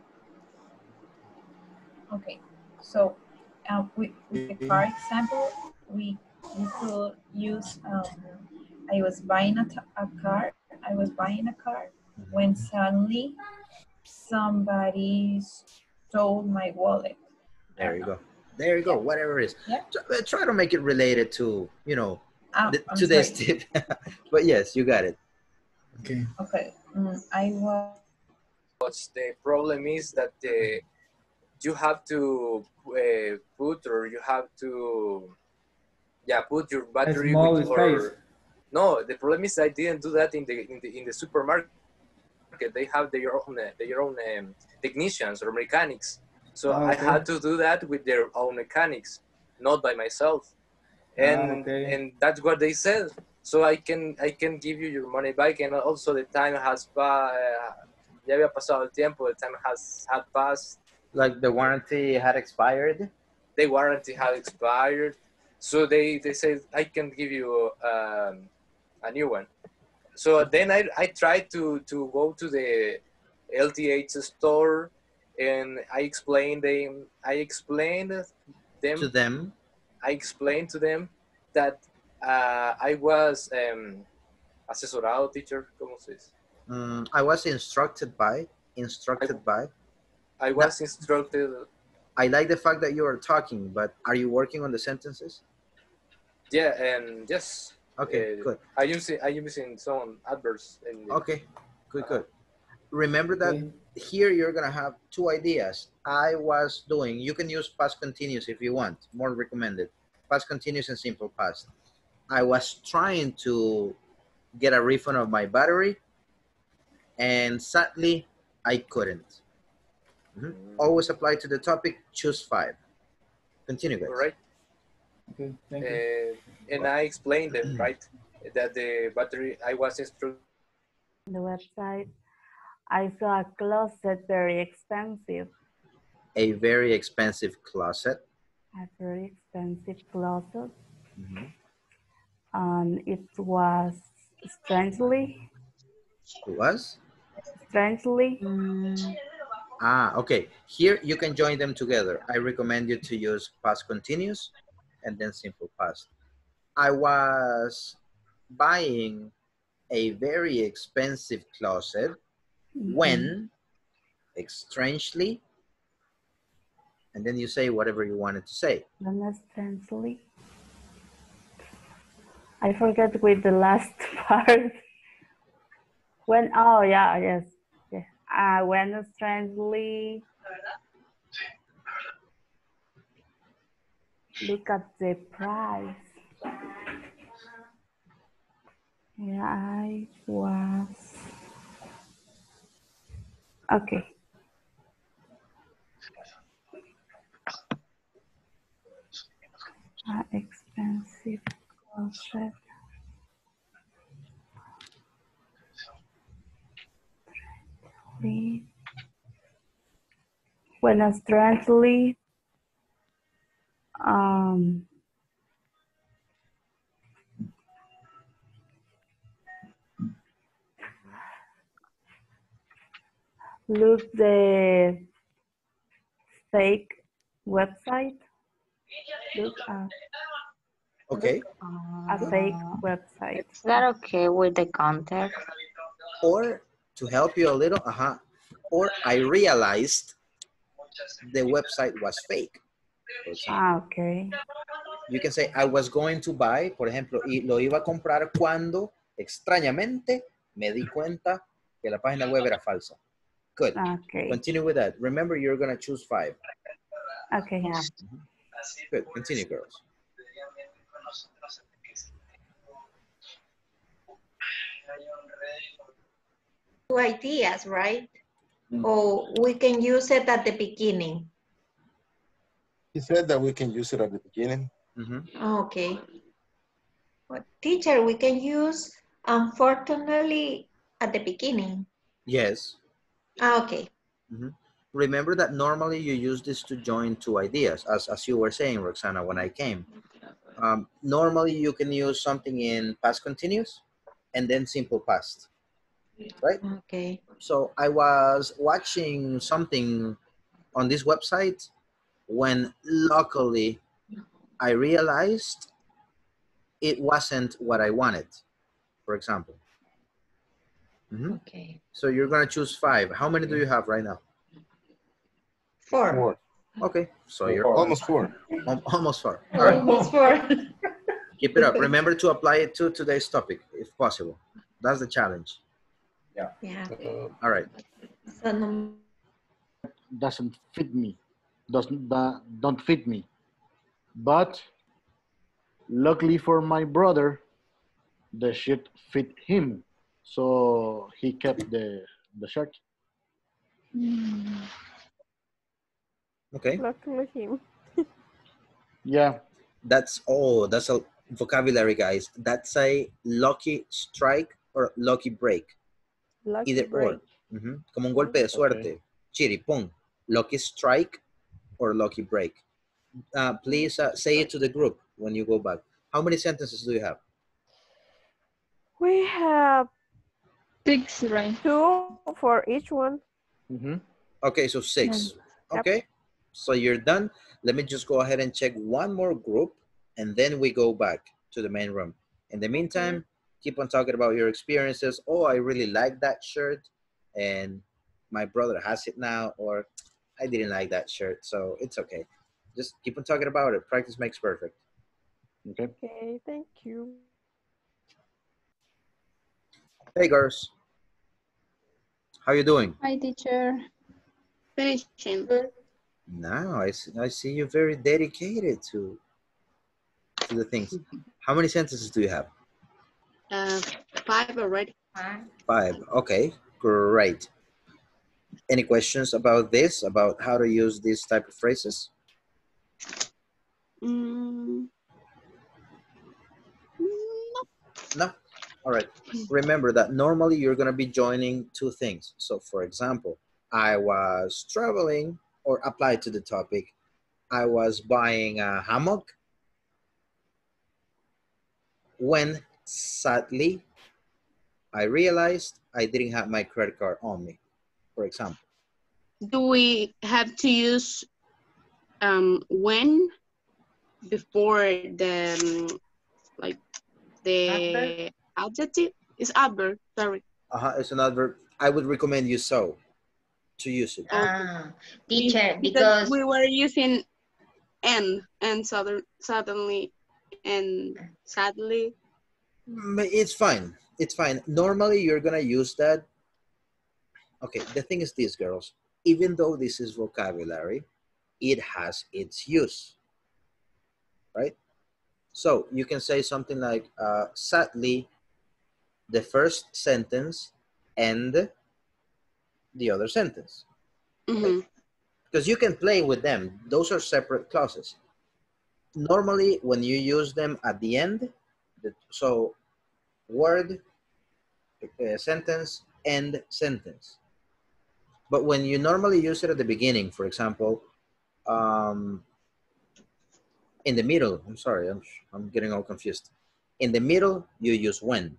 Okay. So uh, with, with the car example, we, we could use, um, I was buying a, a car, I was buying a car when suddenly somebody stole my wallet. There you go. There you go. Whatever it is. Yeah. Try, uh, try to make it related to, you know, Ah, th- I'm to this sorry. tip. but yes, you got it. Okay. Okay. Mm, I was But the problem is that the, you have to uh, put or you have to, yeah, put your battery small with space. or, no, the problem is I didn't do that in the in the in the supermarket. They have their own uh, their own um, technicians or mechanics, so Ah, I had to do that with their own mechanics, not by myself. Ah, And okay. and that's what they said. So I can I can give you your money back, and also the time has pa, ya había pasado el tiempo. The time has had passed. Like the warranty had expired. The warranty had expired, so they they said I can give you um, a new one. So then I I tried to to go to the LTH store, and I explained them. I explained them To them. I explained to them that uh, I was um, asesorado, teacher, ¿cómo se dice? Mm, I was instructed by, instructed by. I was instructed, I like the fact that you are talking, but are you working on the sentences? Yeah, and yes. Okay, uh, good. I use it, I use in some adverbs. In Okay, good, good. Remember that here you're gonna have two ideas. I was doing, you can use past continuous if you want, more recommended. Past continuous and simple past. I was trying to get a refund of my battery and sadly I couldn't. Mhm. Always apply to the topic, choose five. Continue guys. All right. Okay, thank Uh, and I explained them, right, that the battery, I was instructed. the website. I saw a closet very expensive, A very expensive closet. a very expensive closet, Mhm. and it was strangely, It was? strangely, Ah, okay. Here you can join them together. I recommend you to use past continuous and then simple past. I was buying a very expensive closet when strangely and then you say whatever you wanted to say. when strangely. I forget with the last part. When oh yeah yes yes uh, when strangely look at the price. Yeah, I was okay. Uh, expensive closet. When strangely um look the fake website. Look at Okay. a fake website. Is that okay with the context? Or to help you a little, uh-huh. Or I realized the website was fake. For example. Ah, okay. You can say, I was going to buy, por ejemplo, y lo iba a comprar cuando, extrañamente, me di cuenta que la página web era falsa. Good. Ah, okay. Continue with that. Remember, you're going to choose five. Okay. Mm-hmm. Good. Continue, girls. Two ideas, right? Mm. or we can use it at the beginning? He said that we can use it at the beginning. Okay. Well, teacher, we can use unfortunately at the beginning. Yes. Ah, okay. Mhm. Remember that normally you use this to join two ideas, as, as you were saying, Roxana, when I came. Um, normally you can use something in past continuous and then simple past, right? Okay. So I was watching something on this website when luckily I realized it wasn't what I wanted, for example. Mhm. Okay. So you're gonna choose five. How many do you have right now? Four. Four. Okay, so you're Almost four. Almost four. All right, Almost four. keep it up. Remember to apply it to today's topic if possible. That's the challenge. Yeah. Yeah. All right. So no, doesn't fit me, doesn't that don't fit me. But luckily for my brother, the shirt fit him, so he kept the the shirt. Mm. Okay. Luckily him. Yeah, That's oh, that's a vocabulary, guys. That's a lucky strike or lucky break. Lucky Either break. or. Ujú. Como un golpe de suerte. Chiripón. Lucky strike or lucky break. Uh, please uh, say it to the group when you go back. How many sentences do you have? We have Six, right? two for each one. Okay, so six. Yep. Okay, so you're done. Let me just go ahead and check one more group and then we go back to the main room. In the meantime, keep on talking about your experiences. Oh, I really like that shirt and my brother has it now, or I didn't like that shirt, so it's okay. Just keep on talking about it. Practice makes perfect. Okay. Okay, thank you. Hey, girls. How you doing? Hi, teacher. Finishing. Now I see, I see you're very dedicated to to the things. How many sentences do you have? Uh, five already. Five. Okay, great. Any questions about this, about how to use these type of phrases? Mm, No? All right. Remember that normally you're going to be joining two things. So, for example, I was traveling or apply to the topic. I was buying a hammock when sadly I realized I didn't have my credit card on me, for example. Do we have to use um, when before the um, like the adjective? Is adverb, sorry. Uh-huh, it's an adverb. I would recommend you so to use it. Ah, teacher, Because because we were using and and sudden, suddenly and sadly. Mm, It's fine. It's fine. Normally, you're gonna use that. Okay, the thing is this, girls. Even though this is vocabulary, it has its use, right? So you can say something like, uh, sadly, the first sentence and the other sentence. Mhm. Because you can play with them. Those are separate clauses. Normally, when you use them at the end, the, so word, uh, sentence, end sentence. But when you normally use it at the beginning, for example, um, in the middle, I'm sorry, I'm, I'm getting all confused. In the middle, you use when.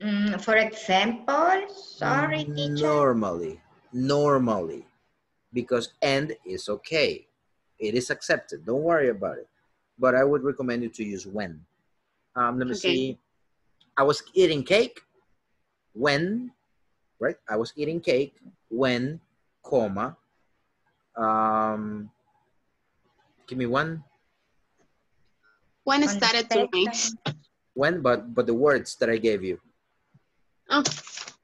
mm, for example, sorry, teacher. Normally, normally, because end is okay. It is accepted. Don't worry about it. But I would recommend you to use when. Um, let me Okay. see. I was eating cake when, right? I was eating cake when, comma. Um, give me one. When it the started to rain. When, but but the words that I gave you. Oh,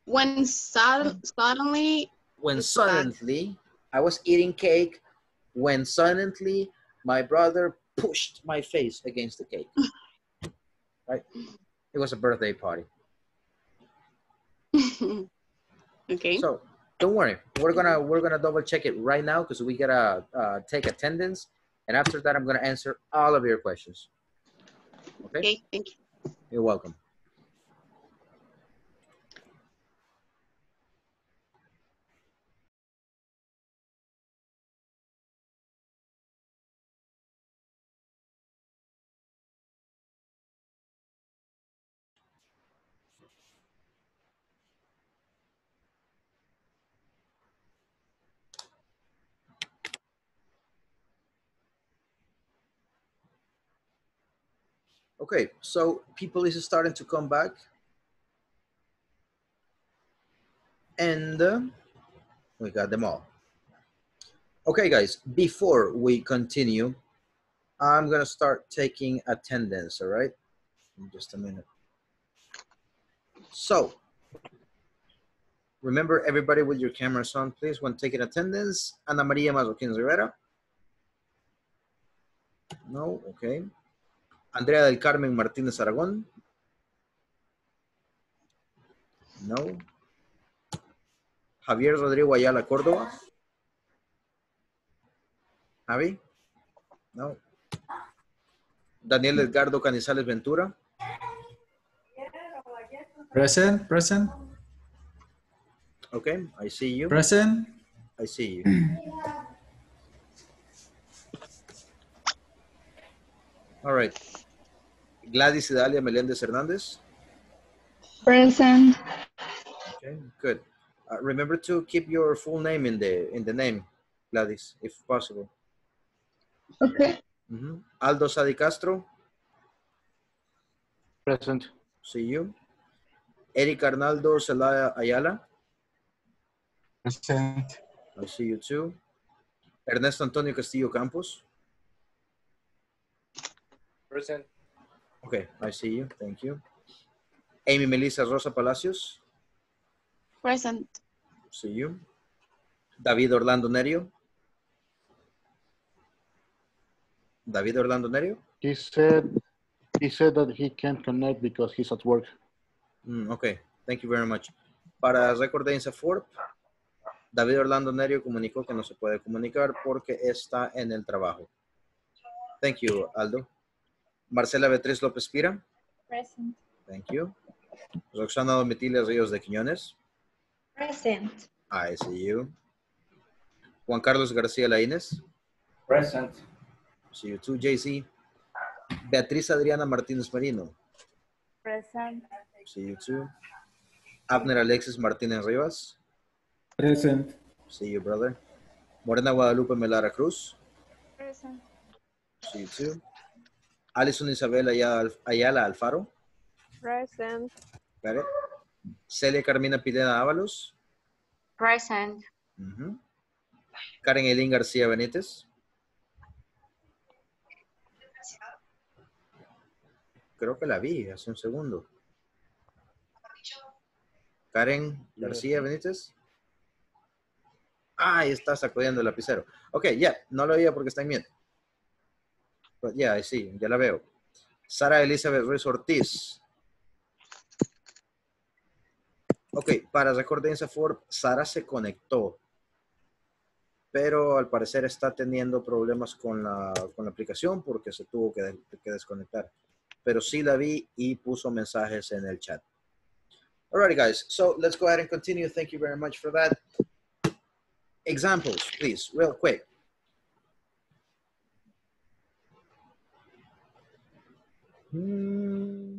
when sud- suddenly when suddenly I was eating cake when suddenly my brother pushed my face against the cake. right? It was a birthday party. okay. So don't worry. We're gonna we're gonna double check it right now because we gotta uh, take attendance, and after that, I'm gonna answer all of your questions. Okay. Okay, thank you. You're welcome. Okay, so people is starting to come back. And uh, we got them all. Okay, guys, before we continue, I'm gonna start taking attendance, all right? In just a minute. So, remember everybody with your cameras on, please, when taking attendance. Ana Maria Mazoquín Rivera. No, okay. Andrea del Carmen Martínez Aragón. No. Javier Rodrigo Ayala Córdoba. Javi. No. Daniel Edgardo Canizales Ventura. Present, present, Okay, I see you. present. I see you. All right. Gladys Idalia Melendez Hernandez. Present. Okay, good. Uh, remember to keep your full name in the in the name, Gladys, if possible. Okay. Mhm. Aldo Sadi Castro. Present. See you. Eric Arnaldo Celaya Ayala. Present. I see you too. Ernesto Antonio Castillo Campos. Present. Okay, I see you. Thank you. Amy Melissa Rosa Palacios. Present. See you. David Orlando Nerio. David Orlando Nerio. He said he said that he can't connect because he's at work. Mm, ok, thank you very much. Para récord de Insaforp, David Orlando Nerio comunicó que no se puede comunicar porque está en el trabajo. Thank you, Aldo. Marcela Beatriz López Pira. Present. Thank you. Roxana Domitilia Ríos de Quiñones. Present. I see you. Juan Carlos García Laínez. Present. See you too, JC. Beatriz Adriana Martínez Marino. Present. See you too. Abner Alexis Martínez Rivas. Present. See you, brother. Morena Guadalupe Melara Cruz. Present. See you too. Alison Isabel Ayala, Alfaro. Present. Got it. Celia Carmina Pineda Ábalos. Present. Karen Eileen García Benítez. Creo que la vi hace un segundo. Karen García Benítez. Ah, ahí está sacudiendo el lapicero. Ok, ya, no lo veía porque está en miedo. But yeah, sí, ya la veo. Sara Elizabeth Ruiz Ortiz. Ok, para Recordenza Ford, Sara se conectó. Pero al parecer está teniendo problemas con la, con la aplicación porque se tuvo que, que desconectar. Pero sí la vi y puso mensajes en el chat. Alrighty, guys. So let's go ahead and continue. Thank you very much for that. Examples, please, real quick. Hmm.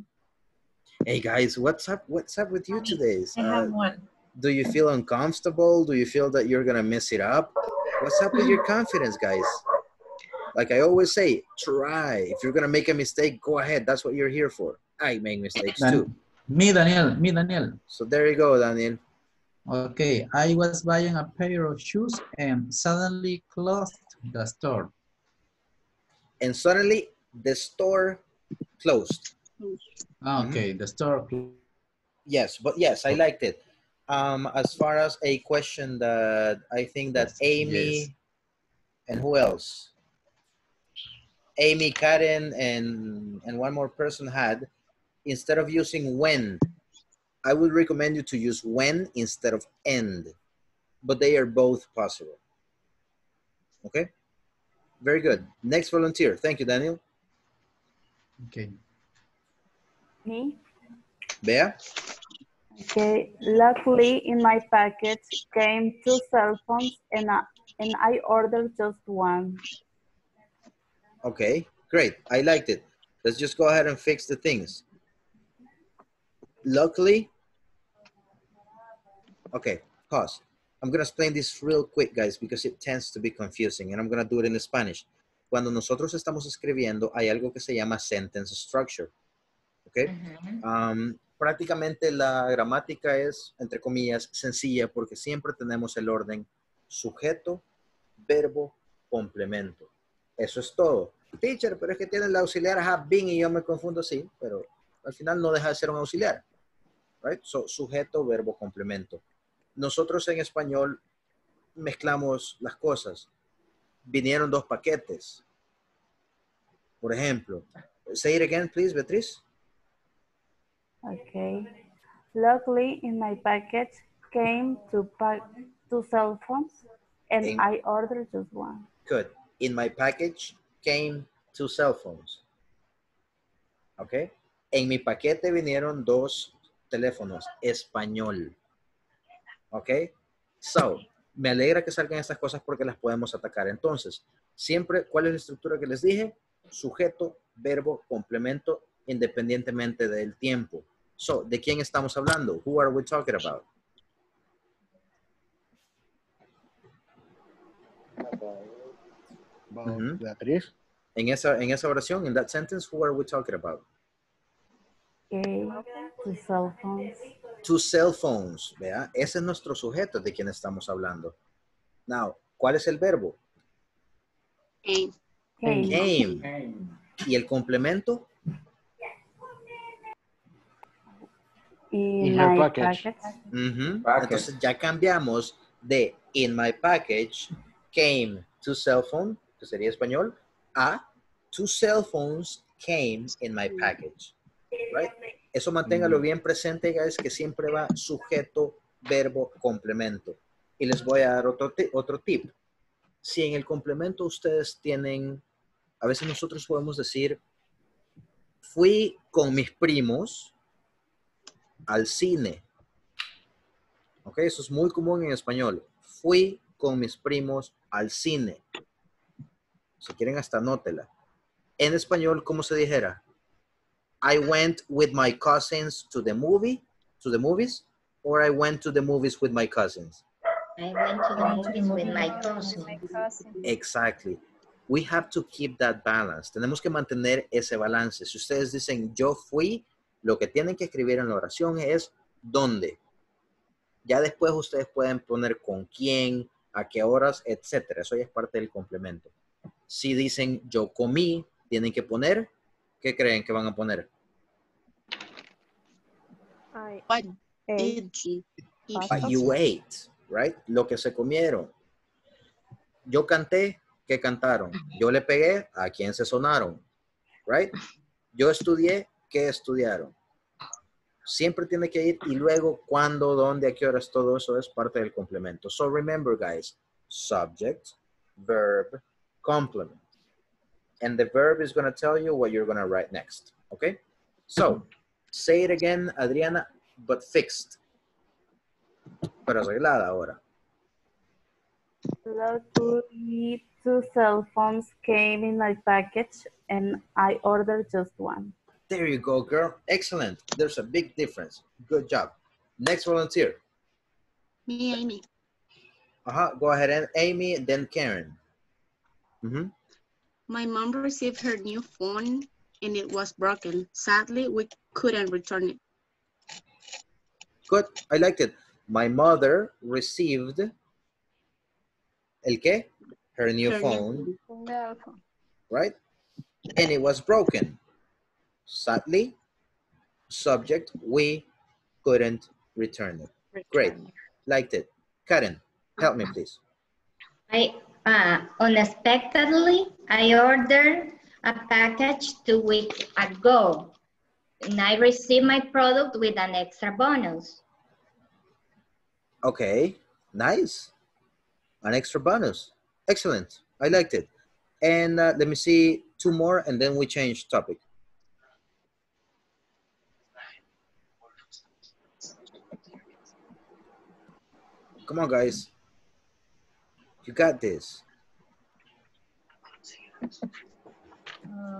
Hey guys, what's up? What's up with you today? I have one. do you feel uncomfortable? Do you feel that you're gonna mess it up? What's up with your confidence, guys? Like I always say, try. If you're gonna make a mistake, go ahead. That's what you're here for. I make mistakes Dan- too. Me, Daniel, me, Daniel. So there you go, Daniel. Okay, I was buying a pair of shoes and suddenly closed the store. And suddenly the store closed. Ah, Okay, the store closed. Yes, but yes, I liked it. Um, as far as a question that I think that Amy yes. and who else? Amy, Karen, and and one more person had. Instead of using when, I would recommend you to use when instead of end. but they are both possible. Okay? Very good. Next volunteer. Thank you, Daniel. Okay. Me? Bea? Okay. Luckily, in my package came two cell phones and I, and I ordered just one. Okay, great. I liked it. Let's just go ahead and fix the things. Luckily, okay, pause. I'm going to explain this real quick, guys, because it tends to be confusing, and I'm going to do it in Spanish. Cuando nosotros estamos escribiendo, hay algo que se llama sentence structure. ¿Ok? Um, prácticamente la gramática es, entre comillas, sencilla porque siempre tenemos el orden sujeto, verbo, complemento. Eso es todo. Teacher, pero es que tiene el auxiliar have been y yo me confundo, sí, pero al final no deja de ser un auxiliar. Right? So, sujeto, verbo, complemento. Nosotros en español mezclamos las cosas. Vinieron dos paquetes. Por ejemplo, say it again, please, Beatriz. Okay. Luckily, in my package came two, pa two cell phones and In- I ordered just one. Good. In my package came two cell phones. ¿Ok? En mi paquete vinieron dos teléfonos español. ¿Ok? So, me alegra que salgan estas cosas porque las podemos atacar. Entonces, siempre, ¿cuál es la estructura que les dije? Sujeto, verbo, complemento, independientemente del tiempo. So, ¿de quién estamos hablando? Who are we talking about? Beatriz. En esa, en esa oración, in that sentence, who are we talking about? Okay. Two cell phones. Two cell phones, ¿vea? Ese es nuestro sujeto de quien estamos hablando. Now, ¿cuál es el verbo? Came. Came. Came. ¿Y el complemento? In my package. Package. Entonces ya cambiamos de in my package came to cell phone, que sería español, a two cell phones came in my package. Right? Eso manténgalo bien presente, guys, que siempre va sujeto, verbo, complemento. Y les voy a dar otro, otro tip. Si en el complemento ustedes tienen, a veces nosotros podemos decir, fui con mis primos al cine. Ok, eso es muy común en español. Fui con mis primos al cine. Si quieren, hasta anótela. En español, ¿cómo se dijera? I went with my cousins to the movie, to the movies, or I went to the movies with my cousins. I went to the movies with my cousin. Exactly. We have to keep that balance. Tenemos que mantener ese balance. Si ustedes dicen yo fui, lo que tienen que escribir en la oración es dónde. Ya después ustedes pueden poner con quién, a qué horas, etcétera. Eso ya es parte del complemento. Si dicen yo comí, tienen que poner, ¿qué creen que van a poner? I What ate did you eat? What you ate, right? Lo que se comieron. Yo canté, ¿qué cantaron? Yo le pegué, ¿a quién se sonaron? Right? Yo estudié, ¿qué estudiaron? Siempre tiene que ir y luego cuándo, dónde, a qué horas, todo eso es parte del complemento. So remember, guys, subject, verb, complement. And the verb is going to tell you what you're going to write next. Okay? So, say it again, Adriana, but fixed. Pero arreglada ahora. Luckily, two cell phones came in my package and I ordered just one. There you go, girl. Excellent. There's a big difference. Good job. Next volunteer. Me, Amy. Uh-huh. Go ahead and Amy, then Karen. Mhm. My mom received her new phone and it was broken. Sadly, we couldn't return it. Good. I liked it. My mother received el qué? Her new Her new phone, Welcome. right? And it was broken. Sadly, subject, we couldn't return it. Great. Liked it. Karen, help me, uh-huh. please. I uh, unexpectedly I ordered a package two weeks ago, and I received my product with an extra bonus. Okay, nice. An extra bonus. Excellent. I liked it. And uh, let me see two more and then we change topic. Come on, guys. You got this.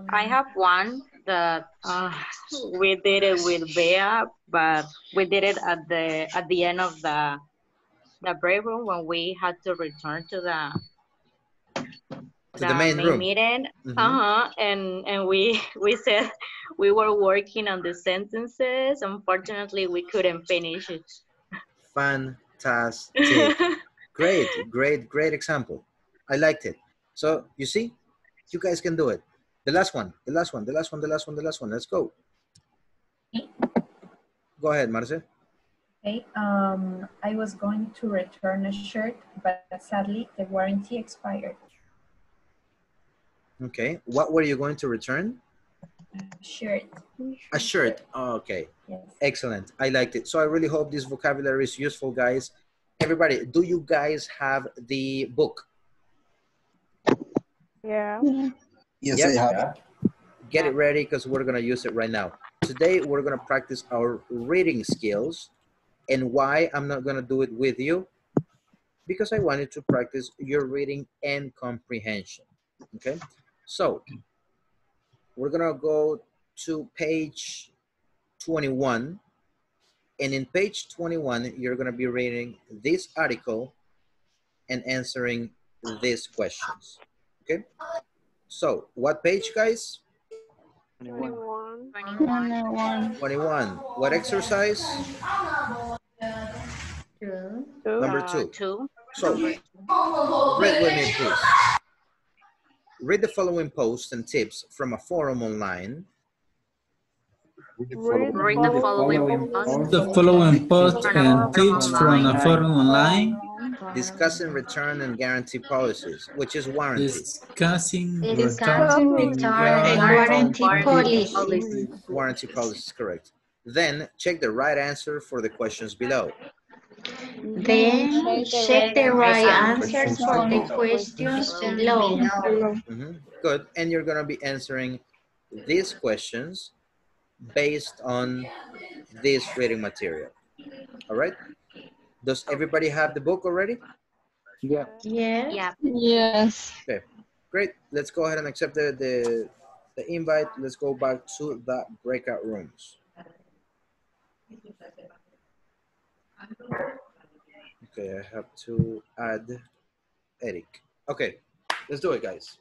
I have one that uh, we did it with Bea, but we did it at the at the end of the the break room when we had to return to the To the main room. meeting. Mhm. Uh-huh. And and we we said we were working on the sentences. Unfortunately, we couldn't finish it. Fantastic. great, great, great example. I liked it. So you see, you guys can do it. The last one, the last one, the last one, the last one, the last one. Let's go. Go ahead, Marce. Okay, um, I was going to return a shirt, but sadly the warranty expired. Okay. What were you going to return? A Shirt. A shirt. Oh, okay. Yes. Excellent. I liked it. So I really hope this vocabulary is useful, guys. Everybody, do you guys have the book? Yeah. Yes, Yep. I have. Get it ready because we're going to use it right now. Today, we're going to practice our reading skills. And why I'm not going to do it with you? Because I wanted to practice your reading and comprehension. Okay? So, we're going to go to page 21. And in page 21, you're going to be reading this article and answering these questions. Okay? So, what page, guys? 21. 21. 21. What exercise? Two. Number two. two. So, read with me, please. Read the following posts and tips from a forum online. Read Read the following post. The following post and tips from a forum online Discussing return and guarantee policies, which is warranty. discussing Discussing return and warranty policy. Warranty policies, correct. Then check the right answer for the questions below. Then check the right answers for the questions below. Mhm, Good. And you're going to be answering these questions based on this reading material. All right? Does everybody have the book already? Yeah. Yes. Yeah. Yes. Okay, great. Let's go ahead and accept the, the, the invite. Let's go back to the breakout rooms. Okay, I have to add Eric. Okay, let's do it, guys.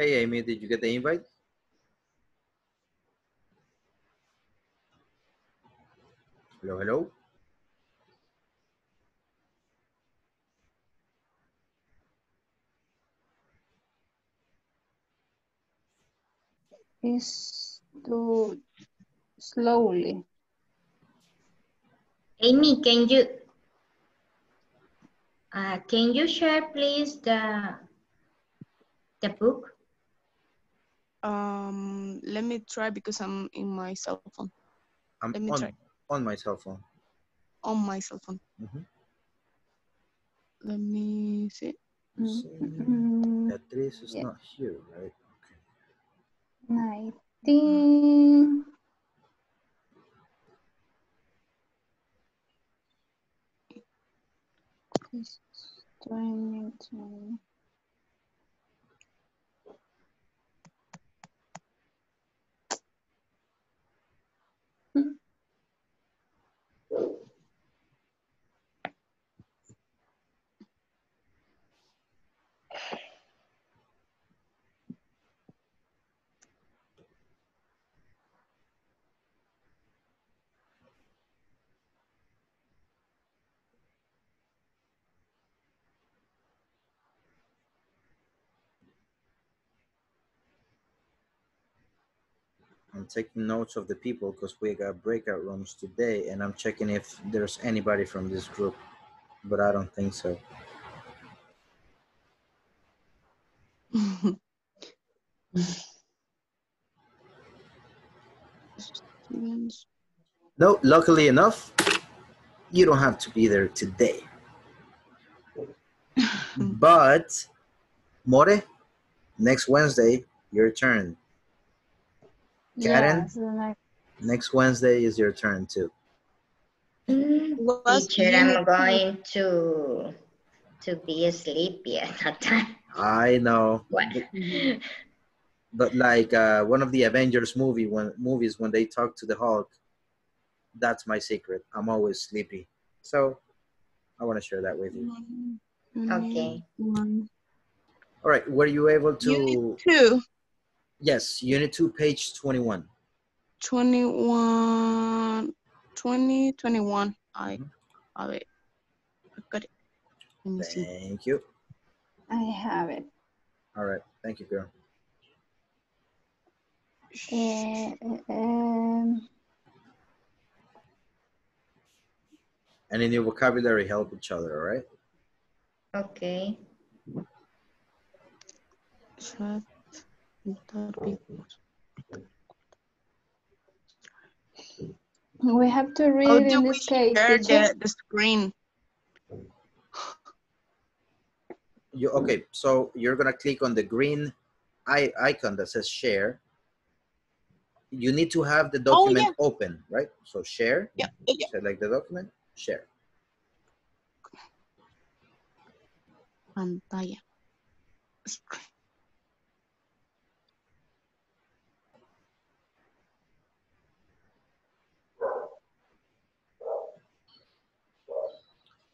Hey, Amy, did you get the invite? Hello, hello. Is too slowly. Amy, can you uh, can you share please the the book? Um, let me try because I'm in my cell phone. I'm Let me on, try. on my cell phone. On my cell phone. Mhm. Let me see. Mm, Beatriz is yeah. not here, right? Nineteen. It's twenty, twenty. I'm taking notes of the people because we got breakout rooms today, and I'm checking if there's anybody from this group, but I don't think so. No, luckily enough, you don't have to be there today. but, More, next Wednesday, your turn. Karen, Yes, the next- next Wednesday is your turn too. Was Teacher, I'm going to to be sleepy at that time. I know. What? But like uh, one of the Avengers movie when movies when they talk to the Hulk, that's my secret. I'm always sleepy. So I want to share that with you. Okay. All right, were you able to Unit two. Yes, unit 2 page 21. 21, 20, 21. I, Mm-hmm. I wait. I got it. Let me see. Thank you. I have it. All right, thank you, girl. Uh, um, And in your vocabulary, help each other, all right? Okay. Chat. We have to read How it do in we this case. share teacher. the, the screen? You okay? So you're gonna click on the green i icon that says share. You need to have the Oh, document open, right? So share. Yeah, yeah, yeah. Select the document. Share. Pantalla. Screen.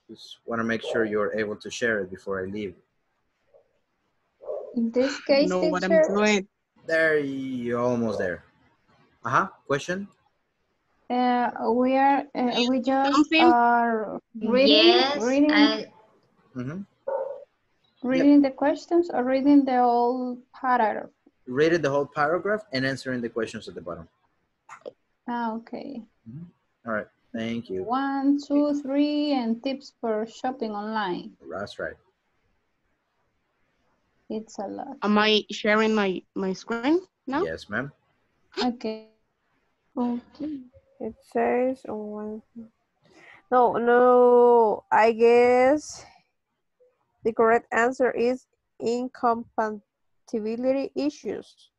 Just want to make sure you're able to share it before I leave. In this case, know what I'm teacher, doing. There, you're almost there. Uh huh. Question. uh, we are uh, we just Something? are reading yes, reading I, Mm-hmm. reading the questions or reading the whole paragraph. Reading the whole paragraph and answering the questions at the bottom. Ah, okay. All right. Thank you. One, two, three, and tips for shopping online. That's right. It's a lot. Am I sharing my, my screen now? Yes, ma'am. Okay. Okay. It says one. No, no. I guess the correct answer is incompatibility issues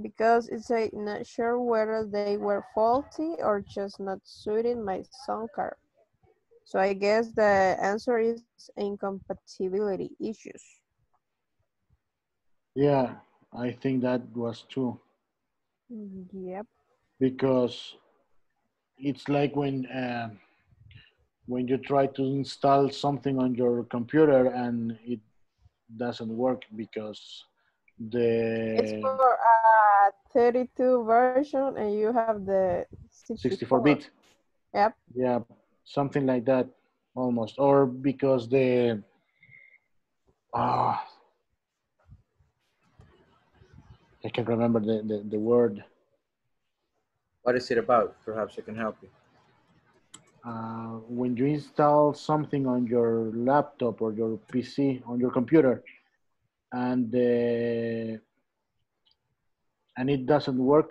because it's a not sure whether they were faulty or just not suiting my sound card. So I guess the answer is incompatibility issues. Yeah, I think that was true Yep. because it's like when uh, when you try to install something on your computer and it doesn't work because It's the for a 32 version and you have the 64 bit Yep. yeah something like that almost or because the ah i can't remember the, the, the word What is it about? Perhaps I can help you. uh, when you install something on your laptop or your pc on your computer and the and it doesn't work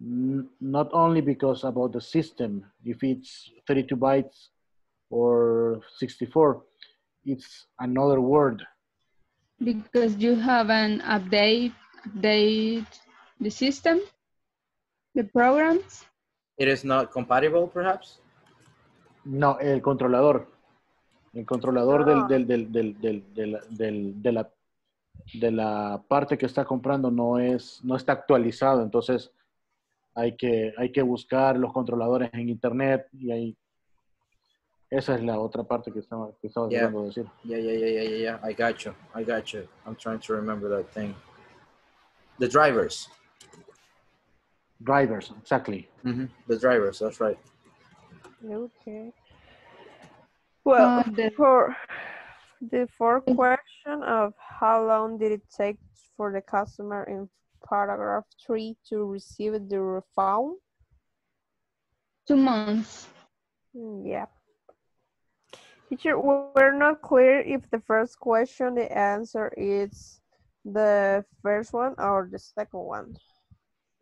n- not only because about the system if it's 32 bytes or 64 it's another word Because you haven't update update the system, the programs. It is not compatible, perhaps? no el controlador el controlador del, del, del, del, del, del- del- de la de la parte que está comprando no es no está actualizado entonces hay que hay que buscar los controladores en internet y ahí esa es la otra parte que estaba que estaba Yeah. tratando de decir Yeah, yeah, yeah, yeah, yeah. I got you. I got you. I'm trying to remember that thing. The drivers. drivers exactly hmm The drivers. That's right. Okay. Well, Uh, for the fourth question of how long did it take for the customer in paragraph three to receive the refund? Two months. Mm, Yeah. Teacher, we're not clear if the first question, the answer is the first one or the second one.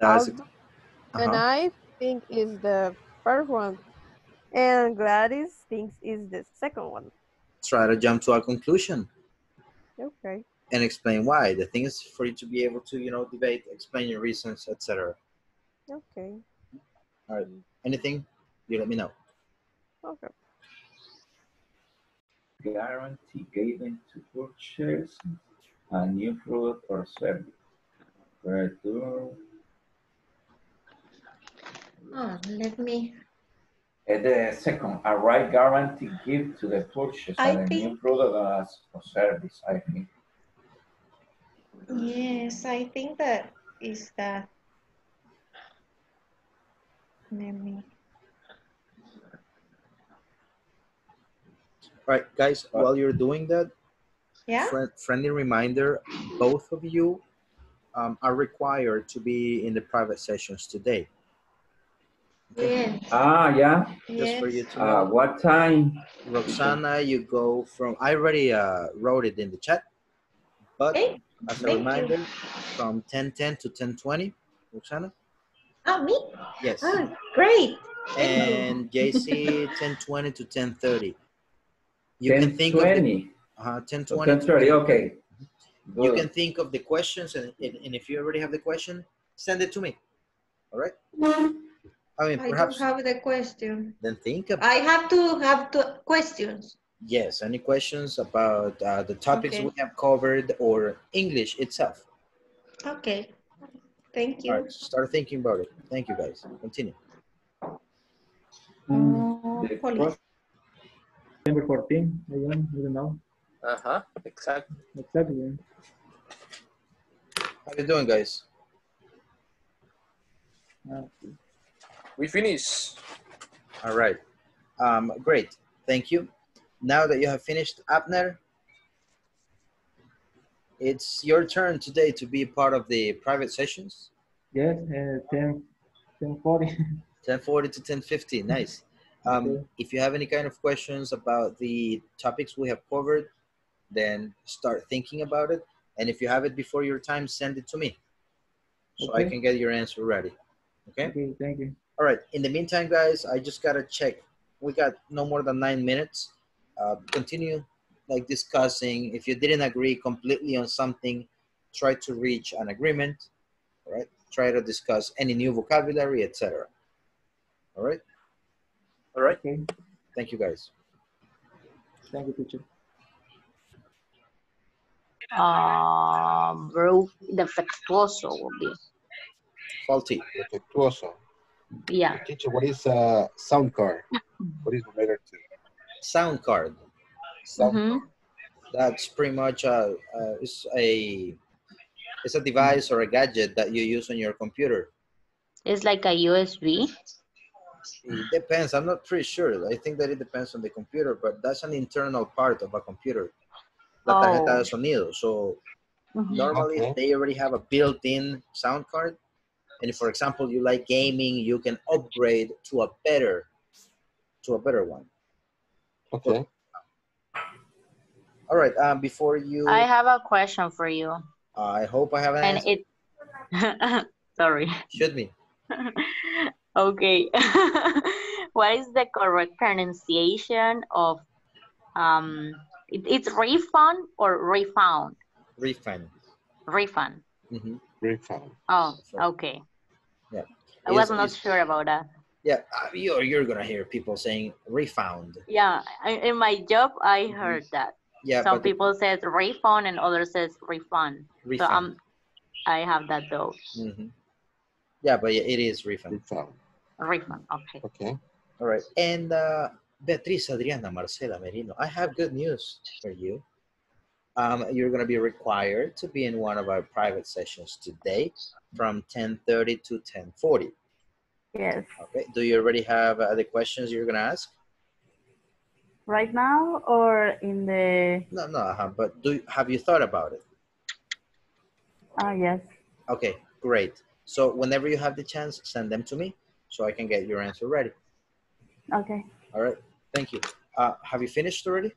That's Aldo And uh-huh. I think is the first one. And Gladys thinks is the second one. Try to jump to a conclusion Okay. and explain why. The thing is for you to be able to, you know, debate, explain your reasons, etc. Okay. All right. Anything? You let me know. Okay. Guarantee given to purchase a new product or service. Return. Oh, let me. The second, a right guarantee give to the purchase I of a new product or service, I think. Yes, I think that is that. Let me. All right, guys, while you're doing that, Yeah. friend, friendly reminder, both of you um, are required to be in the private sessions today. Yes. Ah, yeah. Just for you to Uh, know. what time? Roxana, you go from, I already uh, wrote it in the chat, but Okay. as a Thank you. reminder, from 1010 to 1020, Roxana? Oh, me? Yes. Oh, great. And JC, 1020 to 1030. You can think of the, 10:20. uh, 1020 to 10:30, okay. You can think of the questions, and, and and if you already have the question, send it to me. All right? I mean, I don't perhaps have the question. then think about I have to have two questions. yes. Any questions about uh, the topics Okay. we have covered or English itself? Okay. Thank you. right, start thinking about it. Thank you, guys. Continue. The Police. Number 14, again, I don't know. Uh-huh, exactly. Exactly. How are you doing, guys? We finish. All right. Um, great. Thank you. Now that you have finished Abner, it's your turn today to be part of the private sessions. Yes, uh, 10, 1040. 1040 to 1050 nice um, if you have any kind of questions about the topics we have covered then start thinking about it and if you have it before your time send it to me so i can get your answer ready okay Okay, thank you. All right in the meantime guys i just gotta check. We got no more than nine minutes. Uh, continue like discussing. If you didn't agree completely on something try to reach an agreement. All right try to discuss any new vocabulary etc all right? All right. Okay, thank you guys. Thank you, teacher. Um, bro, defectuoso will be. faulty. Defectuoso. Yeah. Teacher, what is a sound card? What is related to? sound card Sound Mhm. that's pretty much a, uh, it's a it's a device or a gadget that you use on your computer It's like a USB. it depends i'm not pretty sure i think that it depends on the computer but that's an internal part of a computer la tarjeta Oh. de sonido so Mhm. normally Okay. they already have a built-in sound card and if for example you like gaming you can upgrade to a better to a better one Okay. all right um before you I have a question for you. i hope i have an And answer it, sorry. should me Okay. what is the correct pronunciation of, um, it, it's refund or refund refund Refund. hmm Refund. Oh, So- okay. Yeah. I was It's- not it's- sure about that. Yeah, uh, you're, you're gonna hear people saying refound. Yeah, I- in my job, I heard that. Mm-hmm. Yeah, Some but the- people says refund and others says refund. So Refund. um, I have that though. Mhm. Yeah, but yeah, it is refund. Refund. Refund, okay. Okay. All right. And uh, Beatriz Adriana Marcela Merino, I have good news for you. Um, you're gonna be required to be in one of our private sessions today from 10:30 to 10:40. Yes. Okay. Do you already have uh, the questions you're gonna ask? Right now or in the, No, no. Uh-huh. But do have you thought about it? ah, yes. Okay. Great. So whenever you have the chance, send them to me so I can get your answer ready. Okay. All right. Thank you. Uh, have you finished already?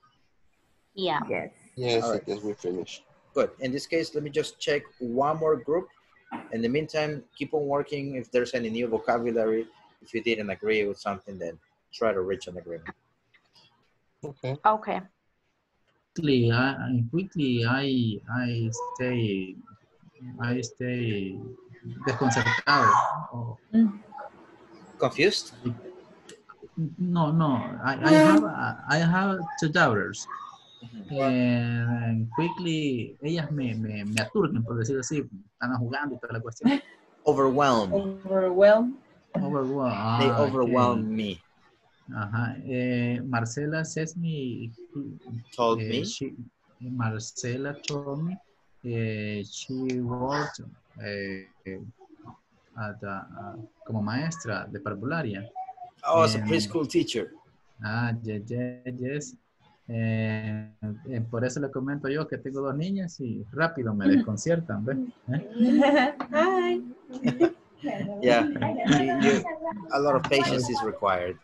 Yeah. Yes. Yes, All I right. guess we finished. Good. In this case, let me just check one more group. In the meantime, keep on working. If there's any new vocabulary, if you didn't agree with something, then try to reach an agreement. Okay. Okay. quickly, I, I- quickly, I, I stay, I stay desconcertado. Oh, Confused? No, no, I, I have, I have two daughters. And quickly, ellas me, me, me aturden, por decirlo así, están jugando y toda la cuestión. Overwhelmed. Overwhelmed. Overwhelmed. They Ah, overwhelm okay. me. Ajá. Eh, Marcela says me. Told eh, me. She, Marcela told me eh, she worked eh, at, uh, como maestra de parvularia. Oh, as a preschool teacher. Ah, yes, yes, yes. Eh, eh, por eso le comento yo que tengo dos niñas y rápido me desconciertan, ¿ves? ¿Eh? Hi. Yeah. You- you- a lot of patience is required.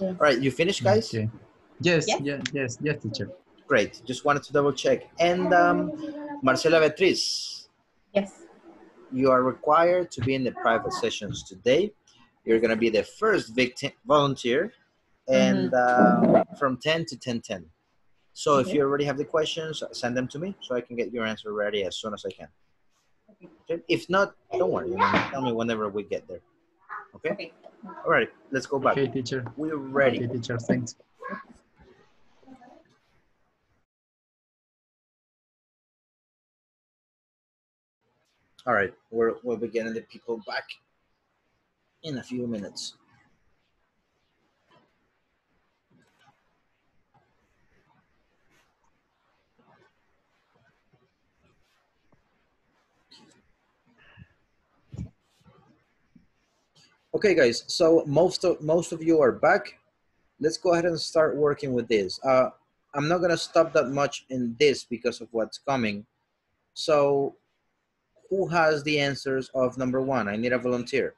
All right, you finished, guys? Okay. Yes, Yes. yes, yes, yes, teacher. Great. Just wanted to double check. And um, Marcela Beatriz, Yes. you are required to be in the private sessions today. You're going to be the first victim volunteer and uh, from 10 to 10:10. So if you already have the questions, send them to me so I can get your answer ready as soon as I can. Okay? If not, don't worry. I mean, tell me whenever we get there. Okay? Okay. All right, let's go back. Okay, teacher. We're ready. Okay, teacher, thanks. All right, we're, we'll be getting the people back in a few minutes. Okay, guys. So most of most of you are back. Let's go ahead and start working with this. Uh, I'm not gonna stop that much in this because of what's coming. So, who has the answers of number one? I need a volunteer.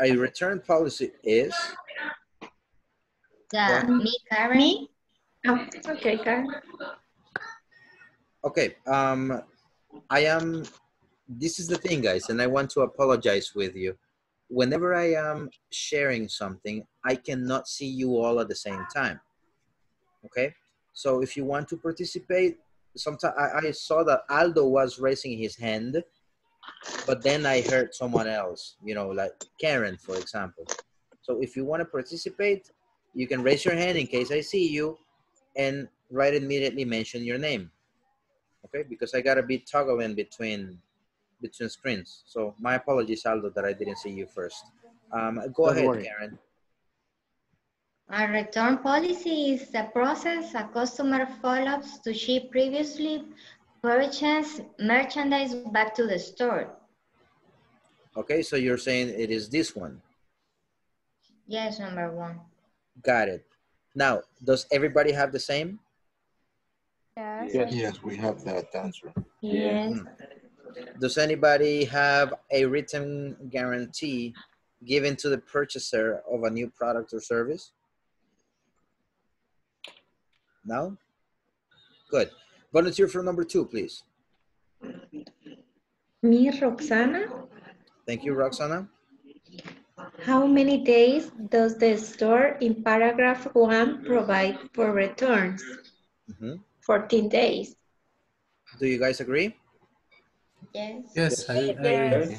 A return policy is Yeah, me, Karen. Me? Oh, okay, Karen. Okay. Um, I am. This is the thing, guys, and I want to apologize with you. Whenever I am sharing something, I cannot see you all at the same time. Okay, so if you want to participate, sometimes I, I saw that Aldo was raising his hand, but then I heard someone else. You know, like Karen, for example. So if you want to participate, you can raise your hand in case I see you, and right immediately mention your name okay? Because i gotta be toggling between between screens. So my apologies aldo that i didn't see you first. Um, go Don't ahead worry. karen. A return policy is the process a customer follows to ship previously purchased merchandise back to the store. okay so you're saying it is this one? Yes, number one. got it. Now does everybody have the same Yes. Yes. Yes, we have that answer. Yes. does anybody have a written guarantee given to the purchaser of a new product or service no good volunteer for number two please Me, Roxana. thank you roxana How many days does the store in paragraph one provide for returns? Mhm. 14 days. do you guys agree Yes. Yes, I, I agree.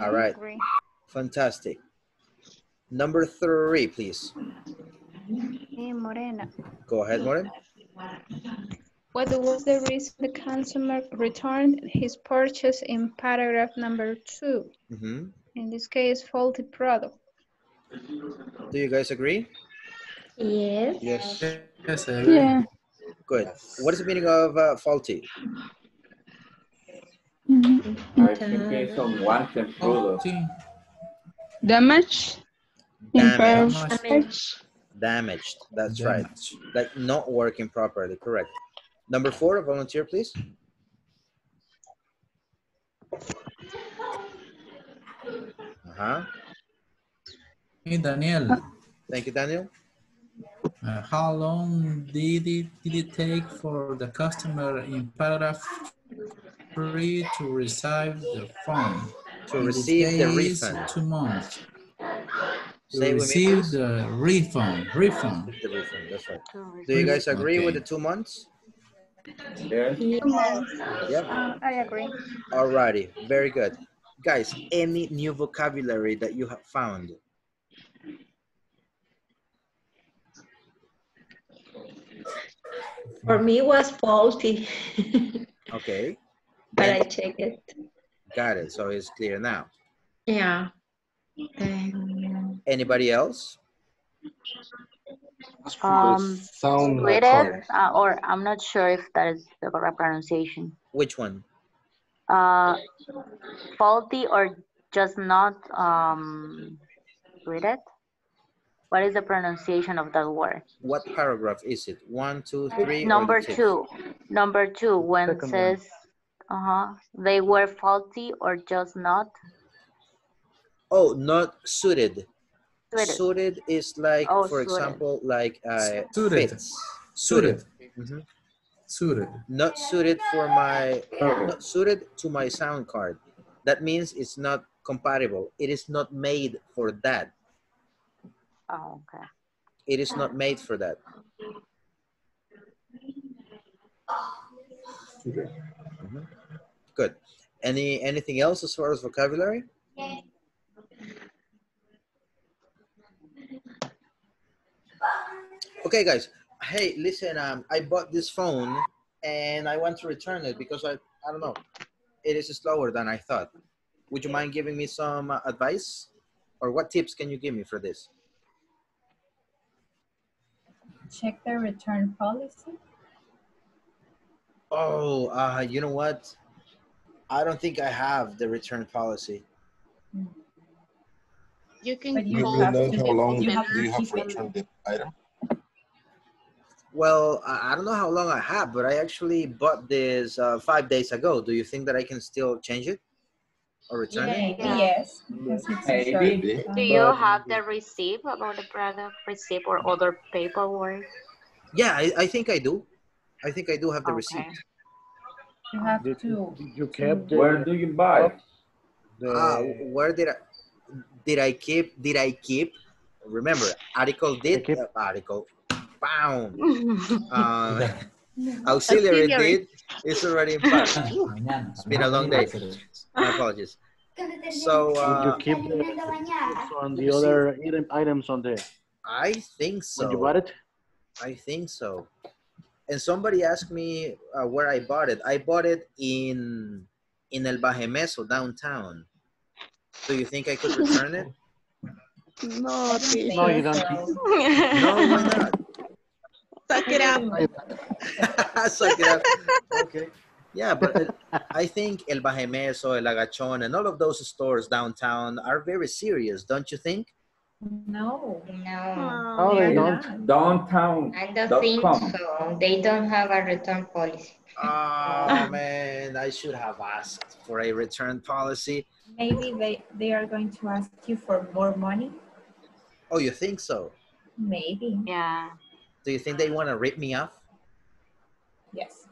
All right. Fantastic. Number three, please. Hey, Morena. Go ahead, Moren. What was the reason the consumer returned his purchase in paragraph number two? hmm In this case, faulty product. Do you guys agree? Yes. Yes. Yes, I agree. Yeah. Good. What is the meaning of uh, faulty? I think it's unwanted product. Damage. Damage. Damaged. That's right. Like not working properly. Correct. Number four, volunteer, please. Uh-huh. Hey, Daniel. Thank you, Daniel. Uh, how long did it, did it take for the customer in paragraph three to receive the phone? To In this receive the refund. Two months. To Say it with me, receive the refund, refund. The refund, that's right. Do you guys agree with the two months? Yes. Yep. I agree. Alrighty, very good. Guys, any new vocabulary that you have found? For me, it was faulty, Okay, but I check it. got it. So it's clear now. Yeah. Um, Anybody else? Um, Sound with it, uh, or I'm not sure if that is the correct pronunciation. Which one? Uh, faulty or just not um, read it? What is the pronunciation of that word? What paragraph is it? One, two, three? or Number two? two. Number two, when it Second one. says, uh-huh, they were faulty or just not Oh, not suited. Suited. Suited is like, Oh, for suited. example, like uh, Suited. fits. Suited. Mhm. Suited. Not suited for my, not suited to my sound card. That means it's not compatible. It is not made for that. Oh, okay. It is not made for that. Mhm. Good. Any anything else as far as vocabulary? Okay, guys. Hey, listen. Um, I bought this phone and I want to return it because I I don't know, it is slower than I thought. Would you mind giving me some uh, advice, or what tips can you give me for this? Check the return policy. Oh, uh, you know what? I don't think I have the return policy. You can But Do you call know have to how long you do have to you have keep it. returned the item? Well, I I don't know how long I have, but I actually bought this uh, five days ago. Do you think that I can still change it or return? Maybe yes, because it's a short Maybe. Do you have the receipt about the product receipt or other paperwork? Yeah, I, I think I do. I think I do have the Okay. receipt. You have Did, to. did you kept the, Where do you buy? the Uh, where did I did I keep? Did I keep? Remember, article did keep- uh, article. Bound. Uh, auxiliary Auxiliary. did. It's already in past. It's been a long day. My apologies. So did you uh, keep the on the other item, items on there. I think so. when you so. bought it? I think so. And somebody asked me uh, where I bought it. I bought it in in El Bajemeso downtown. Do you think I could return it? No. No, you don't. No, why not? Suck it up. Suck it up. Okay. Yeah, but uh, I think El Bajemeso, El Agachón, and all of those stores downtown are very serious, don't you think? No. No, Oh, they they're don't. not. Downtown. I don't Dot think com. so. They don't have a return policy. Oh man, I should have asked for a return policy. Maybe they, they are going to ask you for more money. Oh, you think so? Maybe. Yeah. Do you think they want to rip me off? Yes.